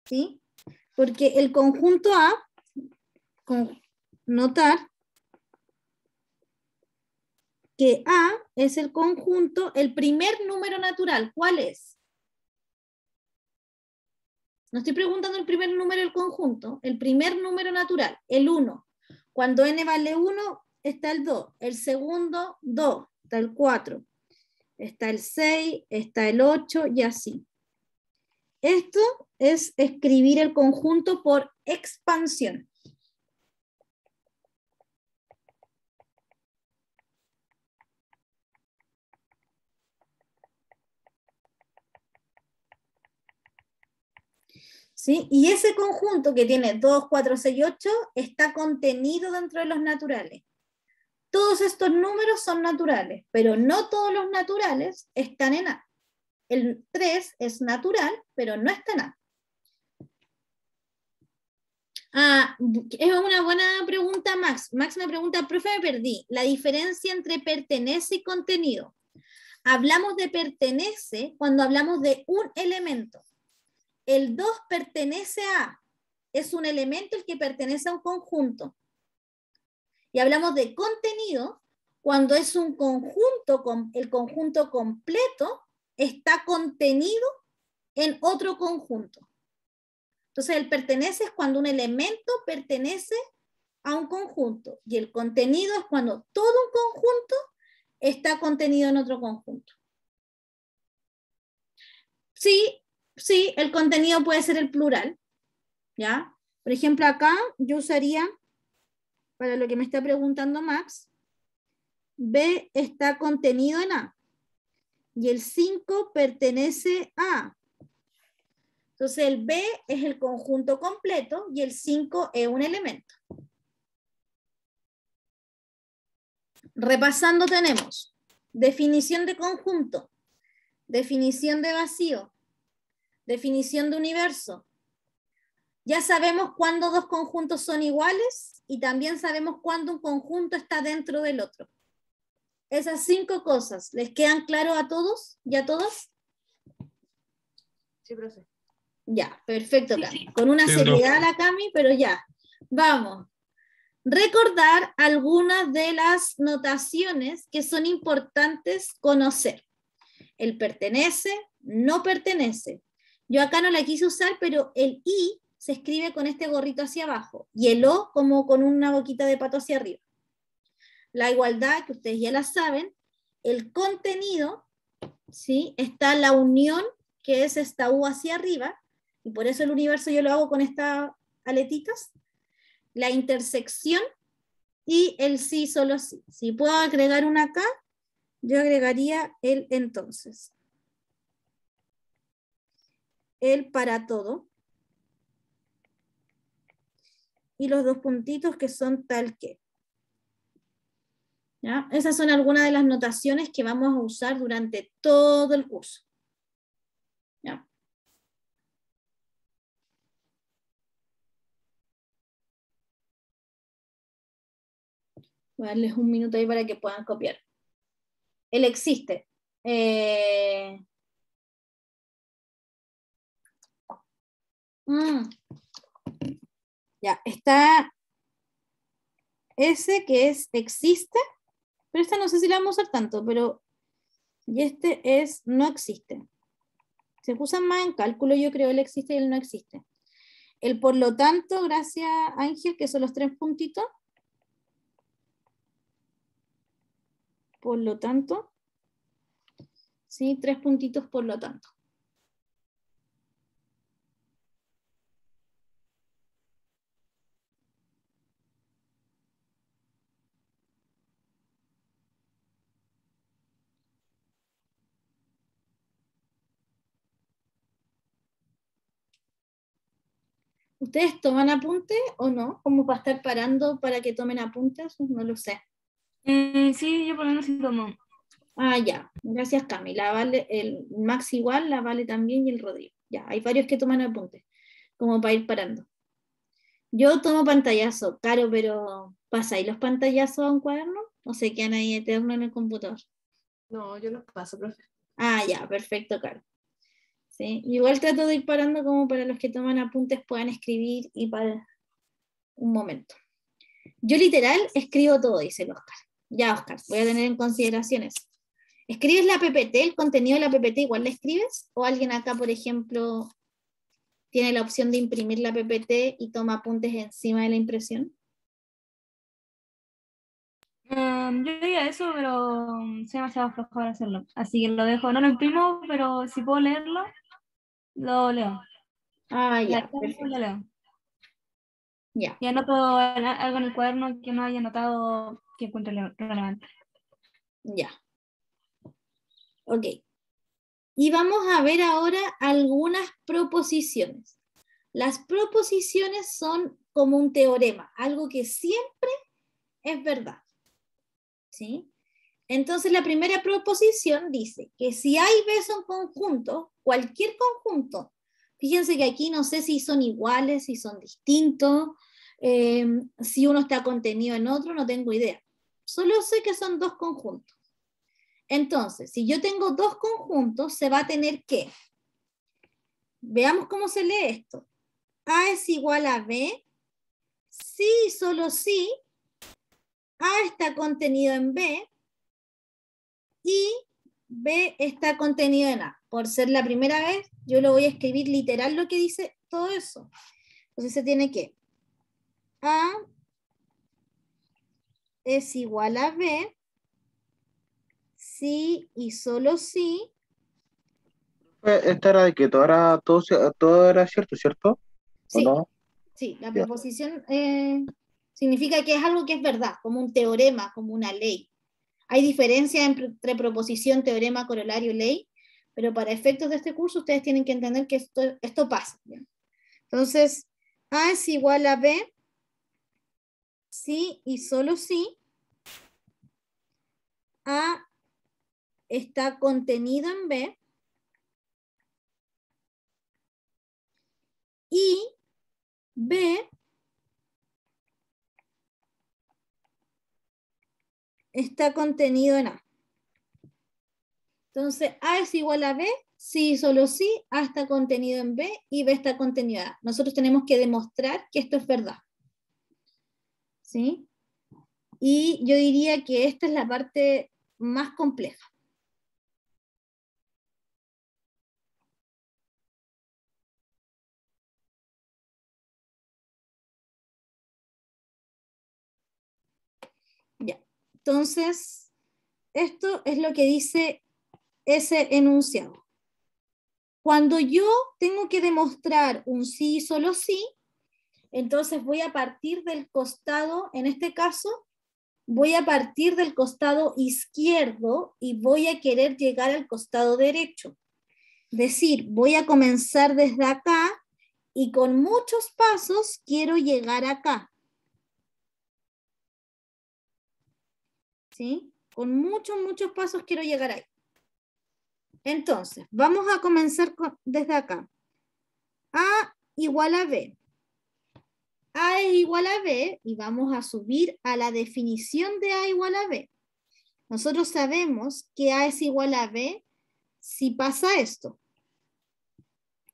¿Sí? Porque el conjunto A, notar que A es el conjunto, el primer número natural. ¿Cuál es? No estoy preguntando el primer número del conjunto, el primer número natural, el 1. Cuando n vale 1, está el 2. El segundo, 2. Está el 4. Está el 6, está el 8 y así. Esto es escribir el conjunto por expansión. Y ese conjunto que tiene 2, 4, 6, 8 está contenido dentro de los naturales. Todos estos números son naturales, pero no todos los naturales están en A. El 3 es natural, pero no está en A. Ah, es una buena pregunta, Max. Max me pregunta, profe, me perdí. La diferencia entre pertenece y contenido. Hablamos de pertenece cuando hablamos de un elemento. El 2 pertenece a, es un elemento el que pertenece a un conjunto. Y hablamos de contenido cuando es un conjunto, el conjunto completo está contenido en otro conjunto. Entonces, el pertenece es cuando un elemento pertenece a un conjunto y el contenido es cuando todo un conjunto está contenido en otro conjunto. Sí, sí, el contenido puede ser el plural, ¿ya? Por ejemplo, acá yo usaría, para lo que me está preguntando Max, B está contenido en A y el 5 pertenece a. Entonces el B es el conjunto completo y el 5 es un elemento. Repasando tenemos definición de conjunto, definición de vacío, definición de universo. Ya sabemos cuándo dos conjuntos son iguales y también sabemos cuándo un conjunto está dentro del otro. Esas cinco cosas, ¿les quedan claro a todos y a todas? Sí, profe. Ya, perfecto, Cami. Con una Sí, seriedad la Cami, pero ya. Vamos. Recordar algunas de las notaciones que son importantes conocer. El pertenece, no pertenece. Yo acá no la quise usar, pero el I se escribe con este gorrito hacia abajo y el O como con una boquita de pato hacia arriba. La igualdad, que ustedes ya la saben. El contenido, ¿sí? Está la unión, que es esta U hacia arriba, y por eso el universo yo lo hago con estas aletitas. La intersección y el sí, solo sí. Si puedo agregar una acá, yo agregaría el entonces. El para todo. Y los dos puntitos que son tal que. ¿Ya? Esas son algunas de las notaciones que vamos a usar durante todo el curso. Voy a darles un minuto ahí para que puedan copiar. Él existe. Eh, mm. Ya, está ese que es existe, pero esta no sé si la vamos a usar tanto, pero y este es no existe. Se usan más en cálculo, yo creo, el existe y el no existe. El por lo tanto, gracias Ángel, que son los tres puntitos. Por lo tanto, sí, tres puntitos por lo tanto. ¿Ustedes toman apuntes o no? ¿Como para estar parando para que tomen apuntes? No lo sé. Eh, sí, yo por lo menos sí tomo. Ah, ya. Gracias, Cami. La vale, el Max igual, la Vale también y el Rodrigo. Ya, hay varios que toman apuntes, como para ir parando. Yo tomo pantallazo, caro, pero ¿pasáis los pantallazos a un cuaderno? ¿O se quedan ahí eterno en el computador? No, yo los paso, profe. Ah, ya, perfecto, caro. Sí, igual trato de ir parando como para los que toman apuntes puedan escribir y para un momento. Yo literal escribo todo, dice el Oscar. Ya, Oscar, voy a tener en consideración eso. ¿Escribes la PPT, el contenido de la PPT igual la escribes? ¿O alguien acá, por ejemplo, tiene la opción de imprimir la PPT y toma apuntes encima de la impresión? Um, yo diría eso, pero um, soy demasiado flojo para hacerlo. Así que lo dejo, no lo imprimo, pero si puedo leerlo, lo leo. Ah, ya, lo leo. Ya. Y anoto algo en el cuaderno que no haya notado que encuentre le- relevante. Ya. Ok. Y vamos a ver ahora algunas proposiciones. Las proposiciones son como un teorema, algo que siempre es verdad. ¿Sí? Entonces la primera proposición dice que si A y B son conjuntos, cualquier conjunto, fíjense que aquí no sé si son iguales, si son distintos, eh, si uno está contenido en otro, no tengo idea. Solo sé que son dos conjuntos. Entonces, si yo tengo dos conjuntos, se va a tener que, veamos cómo se lee esto. A es igual a B, y solo si A está contenido en B y B está contenido en A. Por ser la primera vez, yo lo voy a escribir literal lo que dice todo eso. Entonces se tiene que A es igual a B si y solo si Esta era de que todo era, todo, era cierto, ¿cierto? ¿O Sí. no? Sí, la proposición eh, significa que es algo que es verdad, como un teorema, como una ley. Hay diferencia entre proposición, teorema, corolario, ley, pero para efectos de este curso ustedes tienen que entender que esto, esto pasa. Entonces, A es igual a B, sí y solo si A está contenido en B y B está contenido en A. Entonces, A es igual a B, sí, solo sí, A está contenido en B y B está contenido en A. Nosotros tenemos que demostrar que esto es verdad. ¿Sí? Y yo diría que esta es la parte más compleja. Ya. Entonces, esto es lo que dice ese enunciado. Cuando yo tengo que demostrar un sí y solo sí, entonces voy a partir del costado, en este caso, voy a partir del costado izquierdo y voy a querer llegar al costado derecho. Decir, voy a comenzar desde acá y con muchos pasos quiero llegar acá. ¿Sí? Con muchos, muchos pasos quiero llegar ahí. Entonces, vamos a comenzar desde acá. A igual a B. A es igual a B y vamos a subir a la definición de A igual a B. Nosotros sabemos que A es igual a B si pasa esto.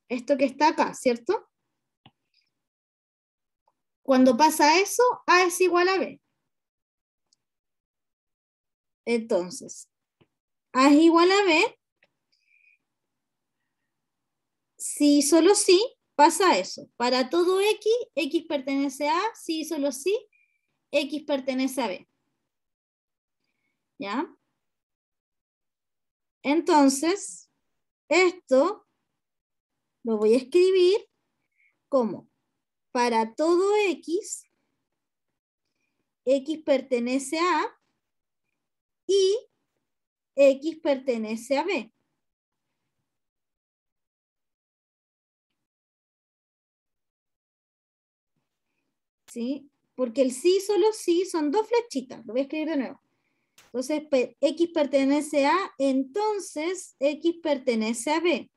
Esto que está acá, ¿cierto? Cuando pasa eso, A es igual a B. Entonces, A es igual a B si solo sí pasa eso. Para todo X, X pertenece a A, si solo sí, X pertenece a B. ¿Ya? Entonces, esto lo voy a escribir como para todo X, X pertenece a A y X pertenece a B. ¿sí? Porque el sí, solo sí, son dos flechitas. Lo voy a escribir de nuevo. Entonces, X pertenece a, entonces X pertenece a B.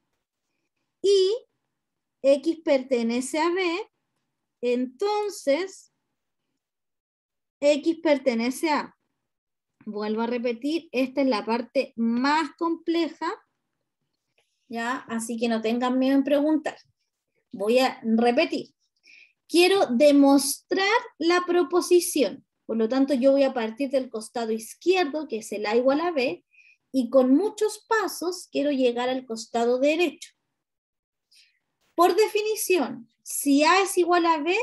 Y X pertenece a B, entonces X pertenece a. Vuelvo a repetir, esta es la parte más compleja, ¿ya? Así que no tengan miedo en preguntar. Voy a repetir. Quiero demostrar la proposición. Por lo tanto, yo voy a partir del costado izquierdo, que es el A igual a B, y con muchos pasos quiero llegar al costado derecho. Por definición, si A es igual a B,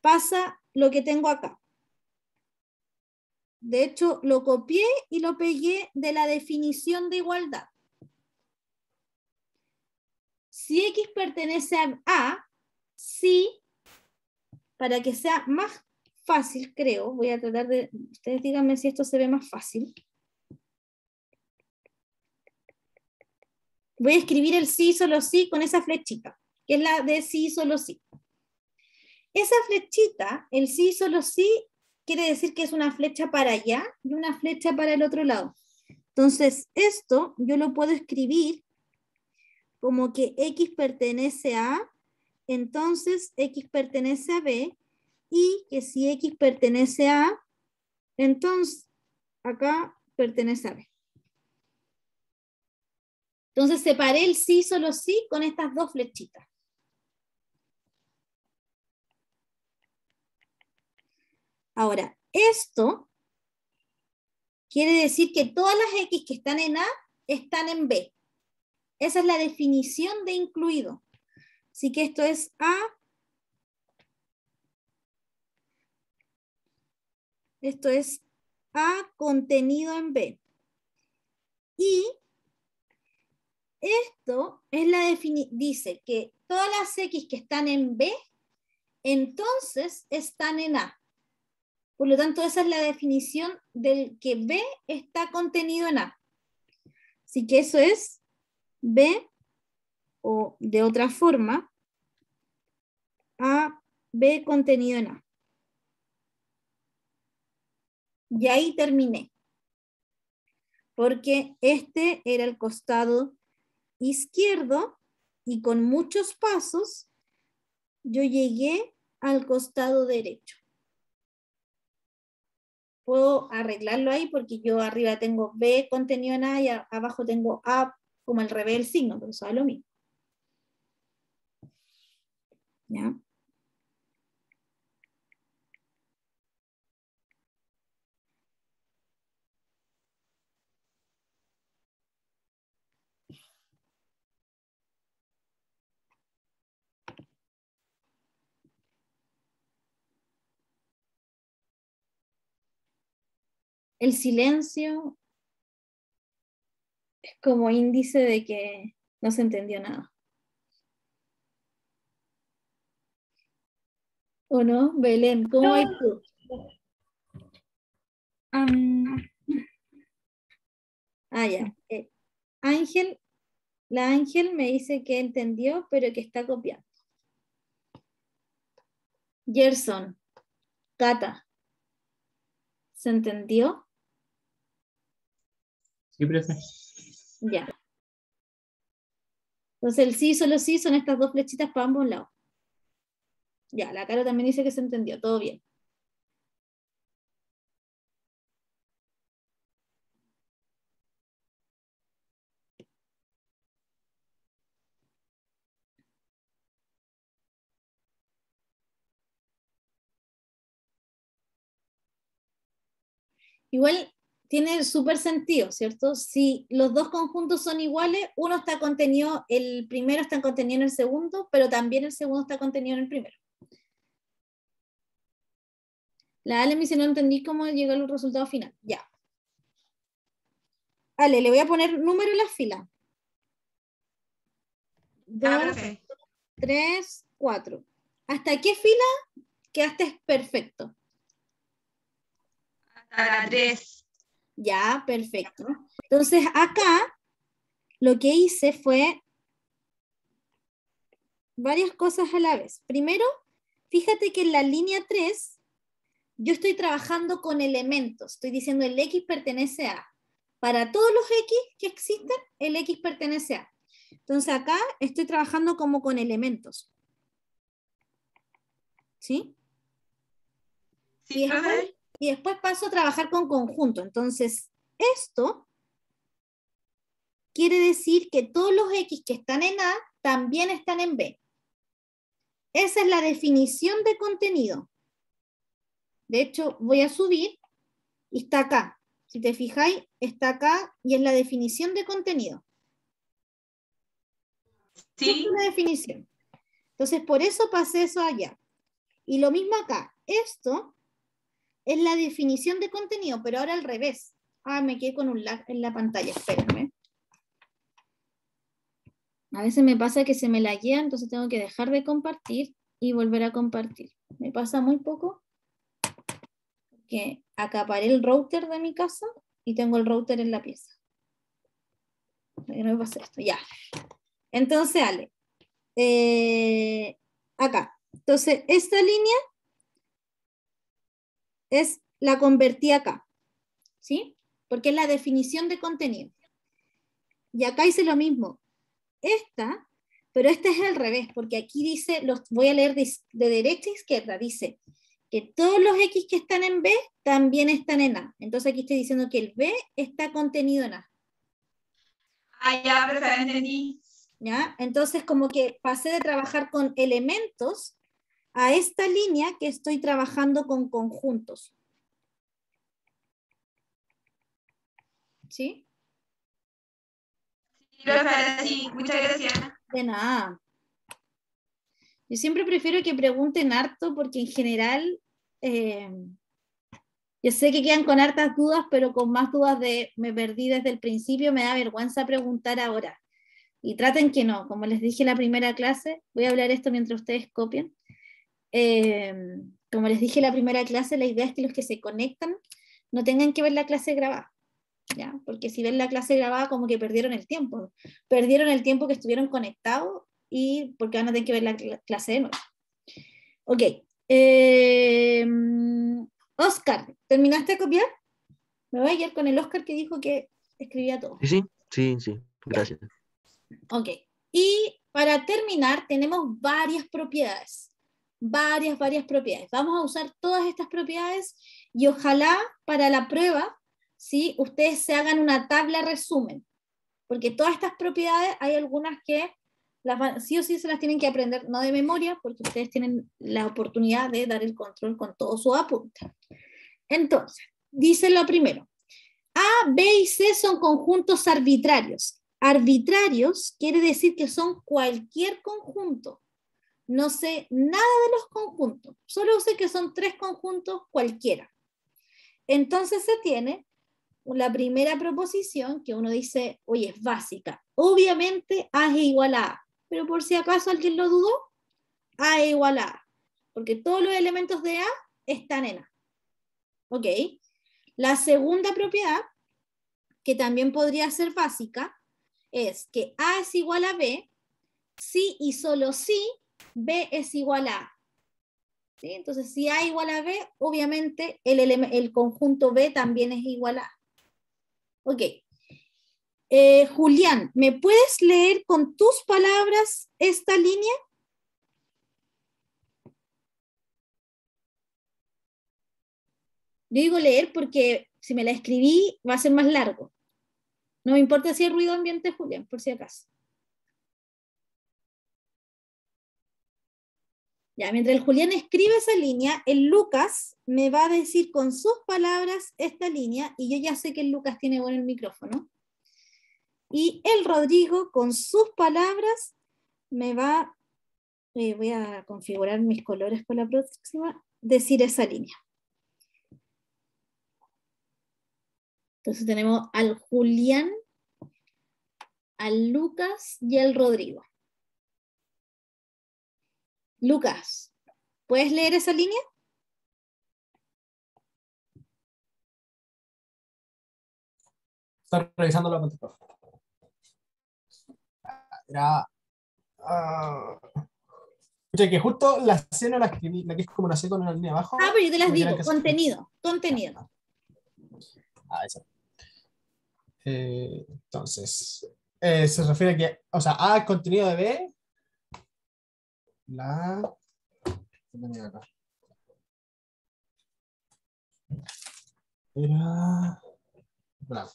pasa lo que tengo acá. De hecho, lo copié y lo pegué de la definición de igualdad. Si X pertenece a A, sí, para que sea más fácil, creo, voy a tratar de, ustedes díganme si esto se ve más fácil. Voy a escribir el sí, solo sí con esa flechita, que es la de sí, solo sí. Esa flechita, el sí, solo sí, quiere decir que es una flecha para allá y una flecha para el otro lado. Entonces, esto yo lo puedo escribir como que X pertenece a A, entonces X pertenece a B, y que si X pertenece a A, entonces acá pertenece a B. Entonces separé el sí, solo sí con estas dos flechitas. Ahora, esto quiere decir que todas las X que están en A están en B. Esa es la definición de incluido. Así que esto es A. Esto es A contenido en B. Y esto es la defini dice que todas las X que están en B, entonces están en A. Por lo tanto, esa es la definición del que B está contenido en A. Así que eso es B, o de otra forma, A, B contenido en A. Y ahí terminé. Porque este era el costado izquierdo y con muchos pasos yo llegué al costado derecho. Puedo arreglarlo ahí porque yo arriba tengo B contenido en A y abajo tengo A como el revés del signo, pero eso es lo mismo. ¿Ya? El silencio es como índice de que no se entendió nada. ¿O no? Belén, ¿cómo No. ves tú? Ah, ya. Eh, Ángel, la Ángel me dice que entendió, pero que está copiando. Gerson, Cata, ¿se entendió? Sí, profe. Ya. Entonces el sí, solo sí, son estas dos flechitas para ambos lados. Ya, la cara también dice que se entendió, todo bien. Igual tiene súper sentido, ¿cierto? Si los dos conjuntos son iguales, uno está contenido, el primero está contenido en el segundo, pero también el segundo está contenido en el primero. La Ale me dice, no entendí cómo llegó el resultado final. Ya. Ale, le voy a poner número en la fila. Ah, Dos, tres, cuatro. ¿Hasta qué fila quedaste perfecto? Hasta la 3. Ya, perfecto. Entonces acá lo que hice fue varias cosas a la vez. Primero, fíjate que en la línea 3 yo estoy trabajando con elementos. Estoy diciendo el X pertenece a. Para todos los X que existen, el X pertenece a. Entonces acá estoy trabajando como con elementos. ¿Sí? Sí. Y después paso a trabajar con conjunto. Entonces, esto quiere decir que todos los X que están en A también están en B. Esa es la definición de contenido. De hecho, voy a subir y está acá. Si te fijáis, está acá y es la definición de contenido. Sí. Es la definición. Entonces, por eso pasé eso allá. Y lo mismo acá. Esto es la definición de contenido, pero ahora al revés. Ah, me quedé con un lag en la pantalla. Espérenme. A veces me pasa que se me laguea, entonces tengo que dejar de compartir y volver a compartir. Me pasa muy poco que acaparé el router de mi casa y tengo el router en la pieza. No me pase esto. Ya. Entonces, Ale. eh, acá. Entonces, esta línea es la convertí acá. ¿Sí? Porque es la definición de contenido. Y acá hice lo mismo. Esta, pero esta es al revés, porque aquí dice, los voy a leer de, de derecha a izquierda, dice que todos los X que están en B también están en A. Entonces aquí estoy diciendo que el B está contenido en A. Ah, ya, profe, entendí. ¿ya? Entonces, como que pasé de trabajar con elementos a esta línea que estoy trabajando con conjuntos. ¿Sí? Sí, muchas gracias. De nada. Yo siempre prefiero que pregunten harto porque en general eh, yo sé que quedan con hartas dudas, pero con más dudas de me perdí desde el principio, me da vergüenza preguntar ahora. Y traten que no, como les dije en la primera clase, voy a hablar esto mientras ustedes copian. Eh, como les dije en la primera clase, la idea es que los que se conectan no tengan que ver la clase grabada. ¿ya? Porque si ven la clase grabada, como que perdieron el tiempo. Perdieron el tiempo que estuvieron conectados y porque van a tener que ver la cl- clase de nuevo. Ok. eh, Oscar, ¿terminaste de copiar? Me voy a ir con el Oscar que dijo que escribía todo. Sí, sí, sí, sí, gracias. Ok. Y para terminar, tenemos varias propiedades. Varias, varias propiedades. Vamos a usar todas estas propiedades y ojalá para la prueba, ¿sí? ustedes se hagan una tabla resumen. Porque todas estas propiedades, hay algunas que las sí o sí se las tienen que aprender, no de memoria, porque ustedes tienen la oportunidad de dar el control con todo su apunte. Entonces, dice lo primero. A, B y C son conjuntos arbitrarios. Arbitrarios quiere decir que son cualquier conjunto. No sé nada de los conjuntos, solo sé que son tres conjuntos cualquiera. Entonces se tiene la primera proposición que uno dice, oye, es básica. Obviamente A es igual a A, pero por si acaso alguien lo dudó, A es igual a A, porque todos los elementos de A están en A. ¿Ok? La segunda propiedad, que también podría ser básica, es que A es igual a B, si y solo si B es igual a A. ¿Sí? Entonces, si A igual a B, obviamente el, el conjunto B también es igual a A. Ok. Eh, Julián, ¿me puedes leer con tus palabras esta línea? Yo digo leer porque si me la escribí va a ser más largo. No me importa si hay ruido ambiente, Julián, por si acaso. Ya, mientras el Julián escribe esa línea, el Lucas me va a decir con sus palabras esta línea, y yo ya sé que el Lucas tiene bueno el micrófono. Y el Rodrigo, con sus palabras, me va, eh, voy a configurar mis colores para la próxima, decir esa línea. Entonces tenemos al Julián, al Lucas y al Rodrigo. Lucas, ¿puedes leer esa línea? Está revisando la pantalla. Era. ah, O sea, que justo la no la escribí, la que es como una C con una línea abajo. Ah, pero yo te las digo, que contenido, contenido. Ah, esa. Eh, entonces, eh, se refiere a que, o sea, A es contenido de B. La. ¿qué tenía acá? Era. la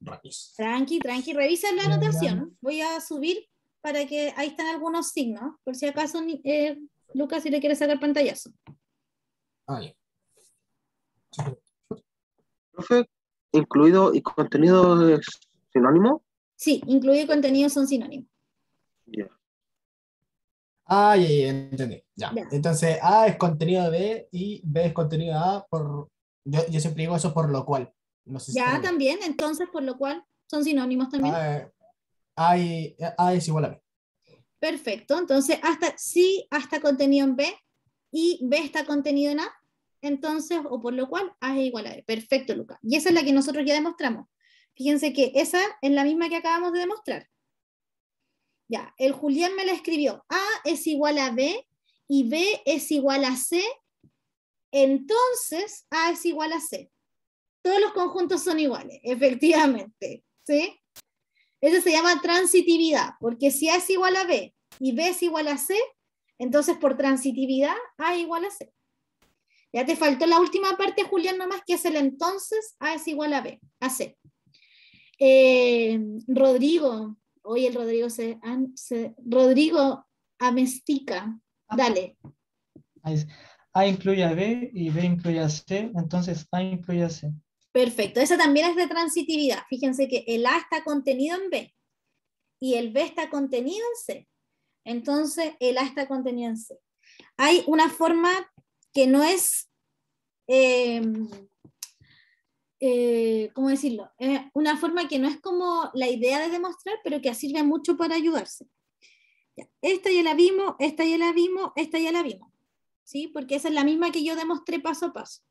rapidísimo. Tranqui, tranqui, revisa la anotación. Voy a subir para que ahí están algunos signos, por si acaso, eh, Lucas, si le quieres sacar pantallazo. Ah, ya. Profe, incluido y contenido es sinónimo. Sí, incluye contenido son sinónimos. Ah, ya, ya, entendí. Ya. Ya. Entonces, A es contenido de B y B es contenido A por. Yo, yo siempre digo eso por lo cual. No sé si Ya bien. también, entonces, por lo cual son sinónimos también. A, A y- A es igual a B. Perfecto, entonces hasta sí, hasta contenido en B y B está contenido en A, entonces, o por lo cual A es igual a B. Perfecto, Lucas. Y esa es la que nosotros ya demostramos. Fíjense que esa es la misma que acabamos de demostrar. Ya, el Julián me la escribió. A es igual a B y B es igual a C, entonces A es igual a C. Todos los conjuntos son iguales, efectivamente. ¿Sí? Eso se llama transitividad, porque si A es igual a B y B es igual a C, entonces por transitividad A es igual a C. Ya te faltó la última parte, Julián, nomás, que es el entonces A es igual a B, a C. Eh, Rodrigo, hoy el Rodrigo se, an- se- Rodrigo Amestica, dale. Ahí es- A incluye a B y B incluye a C, entonces A incluye a C. Perfecto, esa también es de transitividad. Fíjense que el A está contenido en B y el B está contenido en C. Entonces, el A está contenido en C. Hay una forma que no es, eh, eh, ¿cómo decirlo? Eh, una forma que no es como la idea de demostrar, pero que sirve mucho para ayudarse. Ya, Esta ya la vimos, esta ya la vimos, esta ya la vimos. ¿Sí? Porque esa es la misma que yo demostré paso a paso.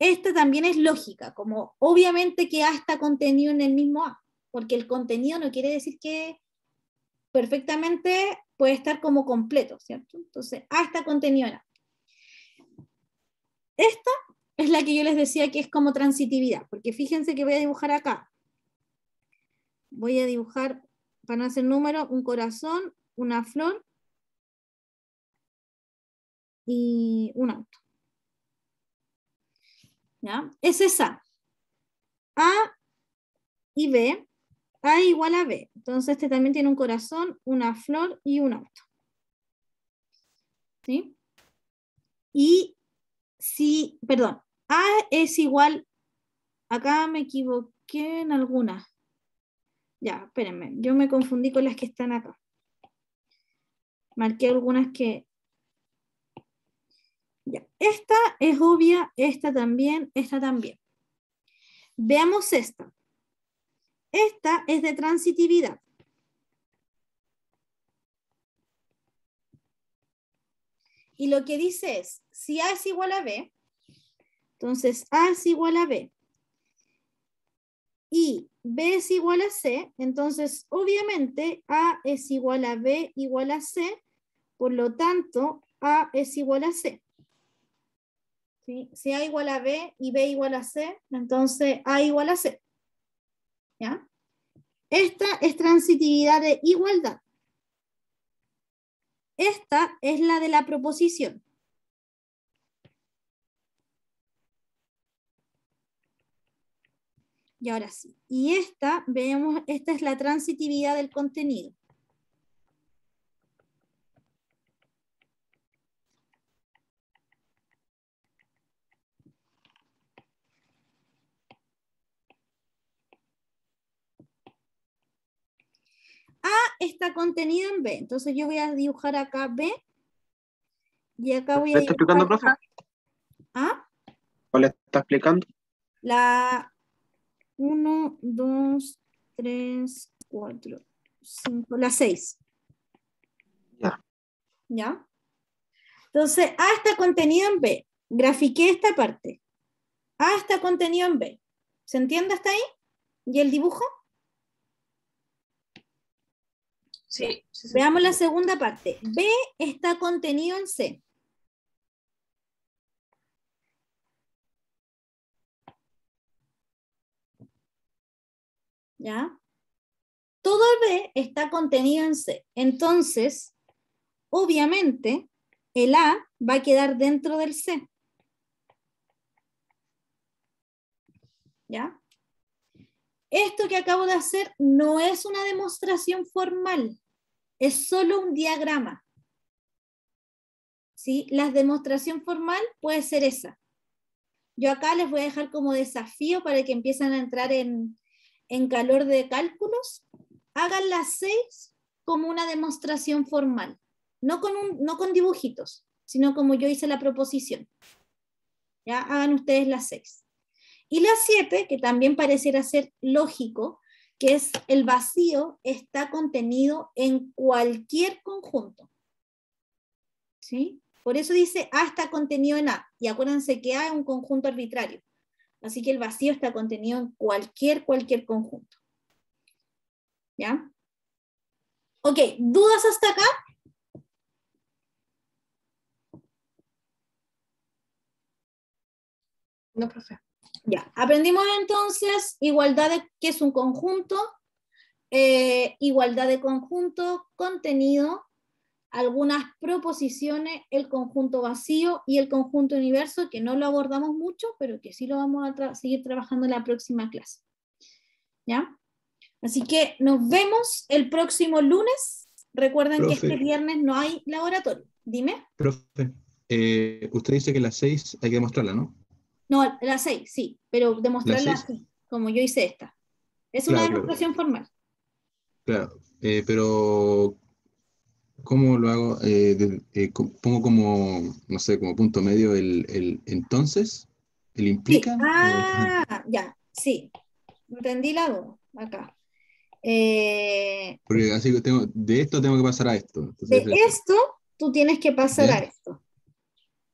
Esta también es lógica, como obviamente que A está contenido en el mismo A, porque el contenido no quiere decir que perfectamente puede estar como completo, ¿cierto? Entonces, A está contenido en A. Esta es la que yo les decía que es como transitividad, porque fíjense que voy a dibujar acá. Voy a dibujar, para no hacer número, un corazón, una flor y un auto. ¿Ya? Es esa. A y B. A igual a B. Entonces este también tiene un corazón, una flor y un auto. ¿Sí? Y si, perdón, A es igual, acá me equivoqué en alguna. Ya, espérenme, yo me confundí con las que están acá. Marqué algunas que... Ya, esta es obvia, esta también, esta también. Veamos esta. Esta es de transitividad. Y lo que dice es, si A es igual a B, entonces A es igual a B y B es igual a C, entonces obviamente A es igual a B igual a C, por lo tanto A es igual a C. Si A igual a B y B igual a C, entonces A igual a C. ¿Ya? Esta es transitividad de igualdad. Esta es la de la proposición. Y ahora sí. Y esta, vemos, esta es la transitividad del contenido. A está contenido en B. Entonces yo voy a dibujar acá B. Y acá voy a ¿Le está explicando, profe? A. ¿O le está explicando? La 1, 2, 3, 4, 5, la 6. Ya. ¿Ya? Entonces, A está contenido en B. Grafiqué esta parte. A está contenido en B. ¿Se entiende hasta ahí? ¿Y el dibujo? Sí. sí, sí. Veamos la segunda parte. B está contenido en C. ¿Ya? Todo B está contenido en C. Entonces, obviamente, el A va a quedar dentro del C. ¿Ya? Esto que acabo de hacer no es una demostración formal, es solo un diagrama. ¿Sí? La demostración formal puede ser esa. Yo acá les voy a dejar como desafío para que empiecen a entrar en, en calor de cálculos. Hagan las seis como una demostración formal, no con, dibujitos, sino como yo hice la proposición. ¿Ya? Hagan ustedes las seis. Y la siete, que también pareciera ser lógico, que es el vacío está contenido en cualquier conjunto. ¿Sí? Por eso dice A está contenido en A. Y acuérdense que A es un conjunto arbitrario. Así que el vacío está contenido en cualquier, cualquier conjunto. ¿Ya? Ok, ¿dudas hasta acá? No, profe. Ya, aprendimos entonces igualdad de que es un conjunto, eh, igualdad de conjunto, contenido, algunas proposiciones, el conjunto vacío y el conjunto universo, que no lo abordamos mucho, pero que sí lo vamos a tra- seguir trabajando en la próxima clase. ¿Ya? Así que nos vemos el próximo lunes. Recuerden que Profe. este viernes no hay laboratorio. Dime. Profe, eh, usted dice que las seis hay que demostrarla, ¿no? No, la 6, sí, pero demostrarla seis? así, como yo hice esta. Es una Claro, claro. demostración formal. Claro, eh, pero ¿cómo lo hago? Eh, de- eh, pongo como, no sé, como punto medio el, el entonces, el Sí. implica. o- Ah, ya, sí. Entendí la duda acá. Eh, porque así que tengo, de esto tengo que pasar a esto. de esto, tú tienes que pasar Ya. a esto,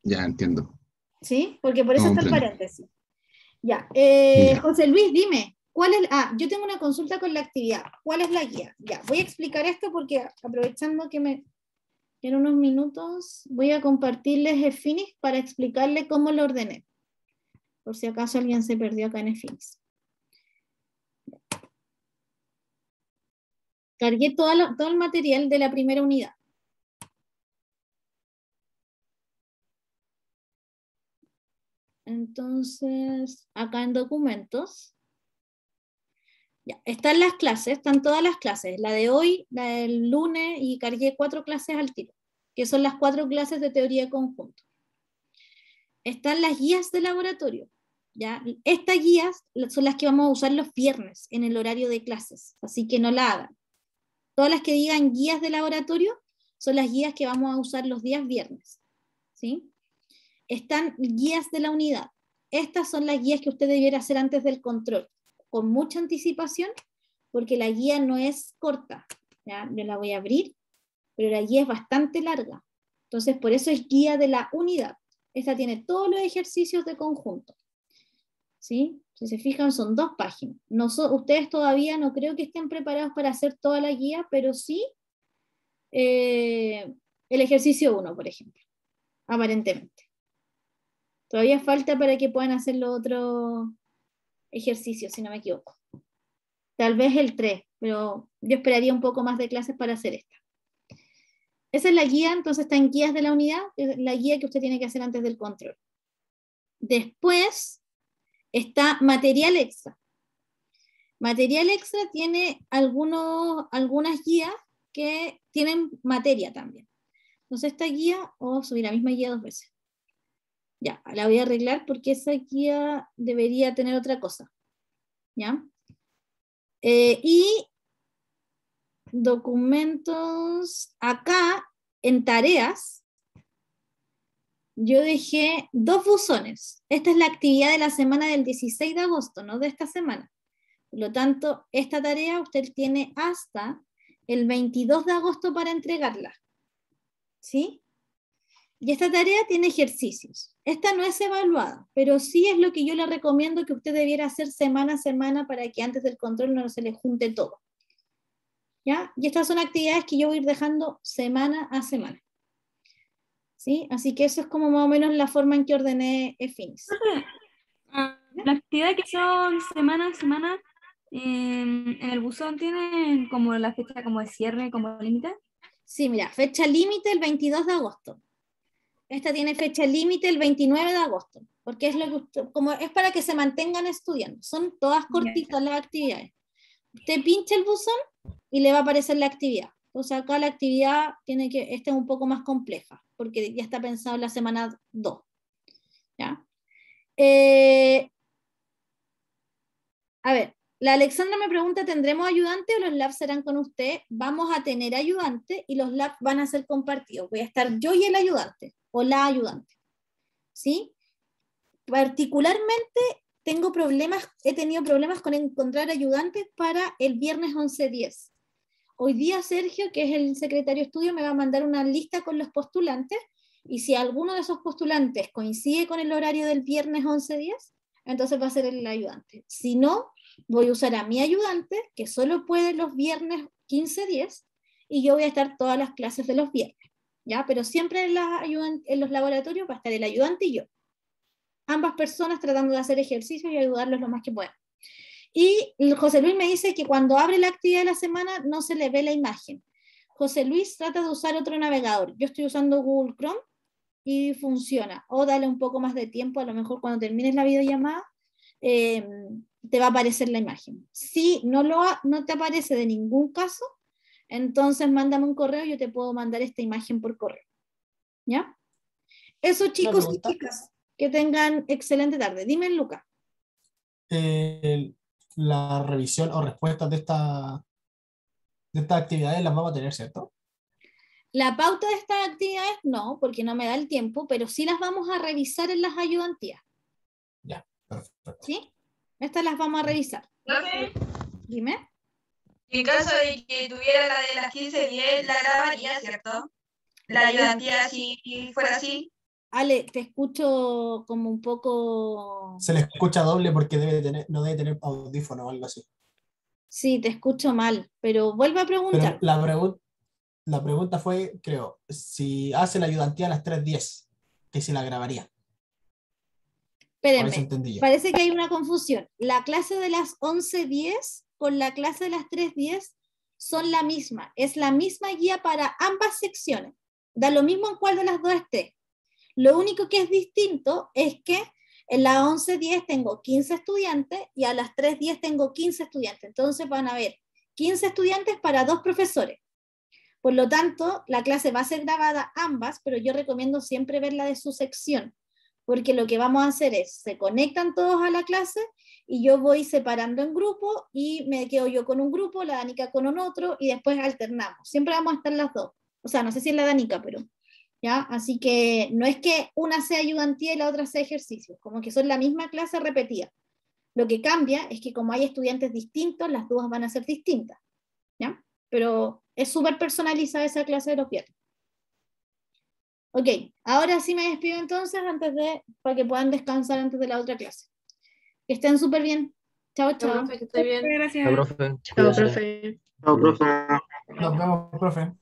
ya entiendo. ¿sí? Porque por eso está el paréntesis. Ya. eh, Ya. José Luis, dime, ¿cuál es? Ah, yo tengo una consulta con la actividad. ¿Cuál es la guía? Ya, voy a explicar esto porque aprovechando que me en unos minutos voy a compartirles Efinis para explicarle cómo lo ordené. Por si acaso alguien se perdió acá en Efinis. Cargué toda la- todo el material de la primera unidad. Entonces, acá en documentos, están las clases, están todas las clases, la de hoy, la del lunes y cargué cuatro clases al tiro, que son las cuatro clases de teoría de conjunto. Están las guías de laboratorio. ¿ya? Estas guías son las que vamos a usar los viernes en el horario de clases, así que no la hagan. Todas las que digan guías de laboratorio son las guías que vamos a usar los días viernes. ¿sí? Están guías de la unidad. Estas son las guías que usted debiera hacer antes del control, con mucha anticipación, porque la guía no es corta. ¿ya? Yo la voy a abrir, pero la guía es bastante larga. Entonces, por eso es guía de la unidad. Esta tiene todos los ejercicios de conjunto. ¿Sí? Si se fijan, son dos páginas. No ustedes todavía no creo que estén preparados para hacer toda la guía, pero sí eh, el ejercicio 1, por ejemplo, aparentemente. Todavía falta para que puedan hacer los otros si no me equivoco. Tal vez el 3, pero yo esperaría un poco más de clases para hacer esta. Esa es la guía, entonces está en guías de la unidad, la guía que usted tiene que hacer antes del control. Después está material extra. Material extra tiene algunos, algunas guías que tienen materia también. Entonces esta guía, o subir la misma guía dos veces. Ya, la voy a arreglar porque esa guía debería tener otra cosa. ¿Ya? Eh, y documentos, acá en tareas, yo dejé dos buzones. Esta es la actividad de la semana del 16 de agosto, no de esta semana. Por lo tanto, esta tarea usted tiene hasta el 22 de agosto para entregarla. ¿Sí? Y esta tarea tiene ejercicios. Esta no es evaluada, pero sí es lo que yo le recomiendo que usted debiera hacer semana a semana para que antes del control no se le junte todo. ¿Ya? Y estas son actividades que yo voy a ir dejando semana a semana. ¿Sí? Así que eso es como más o menos la forma en que ordené EFINIS. Ah, Las actividades que son semana a semana, em, en el buzón tienen como la fecha como de cierre, como límite. Sí, mira, fecha límite el 22 de agosto. Esta tiene fecha límite el 29 de agosto, porque es lo que usted- como es para que se mantengan estudiando. Son todas cortitas las actividades. Usted pincha el buzón y le va a aparecer la actividad. O sea, acá la actividad tiene que, esta es un poco más compleja, porque ya está pensado en la semana 2. ¿Ya? Eh, a ver, la Alexandra me pregunta, ¿tendremos ayudante o los labs serán con usted? Vamos a tener ayudante y los labs van a ser compartidos. Voy a estar yo y el ayudante o la ayudante. ¿Sí? Particularmente tengo problemas, he tenido problemas con encontrar ayudantes para el viernes 11-10. Hoy día Sergio, que es el secretario de estudio, me va a mandar una lista con los postulantes y si alguno de esos postulantes coincide con el horario del viernes 11-10, entonces va a ser el ayudante. Si no, voy a usar a mi ayudante, que solo puede los viernes 15-10, y yo voy a estar todas las clases de los viernes. ¿Ya? Pero siempre en, las en los laboratorios va a estar el ayudante y yo. Ambas personas tratando de hacer ejercicio y ayudarlos lo más que puedan. Y José Luis me dice que cuando abre la actividad de la semana no se le ve la imagen. José Luis trata de usar otro navegador. Yo estoy usando Google Chrome y funciona. O dale un poco más de tiempo, a lo mejor cuando termines la videollamada eh, te va a aparecer la imagen. Si no, lo ha- no te aparece de ningún caso, entonces mándame un correo, yo te puedo mandar esta imagen por correo. ¿Ya? Eso chicos y chicas, que tengan excelente tarde. Dime, Luca. Eh, la revisión o respuestas de esta de estas actividades las vamos a tener, ¿cierto? La pauta de estas actividades no, porque no me da el tiempo, pero sí las vamos a revisar en las ayudantías. Ya, perfecto. ¿Sí? Estas las vamos a revisar. Profe, Dime. En caso de que tuviera la de las 15-10, la grabaría, ¿cierto? La ayudantía si fuera así. Ale, te escucho como un poco... Se le escucha doble porque debe tener, no debe tener audífono o algo así. Sí, te escucho mal, pero vuelve a Pero preguntar. la, pregun- la pregunta fue, creo, si hace la ayudantía a las 3.10, que si la grabaría. Espérenme, parece que hay una confusión. La clase de las 11.10 con la clase de las 3.10 son la misma. Es la misma guía para ambas secciones. Da lo mismo en cuál de las dos esté. Lo único que es distinto es que en la 11.10 tengo 15 estudiantes y a las 3.10 tengo 15 estudiantes. Entonces van a haber 15 estudiantes para dos profesores. Por lo tanto, la clase va a ser grabada ambas, pero yo recomiendo siempre ver la de su sección, porque lo que vamos a hacer es, se conectan todos a la clase y yo voy separando en grupo y me quedo yo con un grupo, la Danica con un otro y después alternamos. Siempre vamos a estar las dos. O sea, no sé si es la Danica, pero ¿ya? Así que no es que una sea ayudantía y la otra sea ejercicio, como que son la misma clase repetida. Lo que cambia es que como hay estudiantes distintos, las dudas van a ser distintas, ¿ya? Pero es súper personalizada esa clase de los viernes. Ok, ahora sí me despido entonces antes de, para que puedan descansar antes de la otra clase. Que estén súper bien. Chao, chao. profe, que esté bien. Gracias. Chao, profe. Chao, profe. Chao, profe. Nos vemos, profe.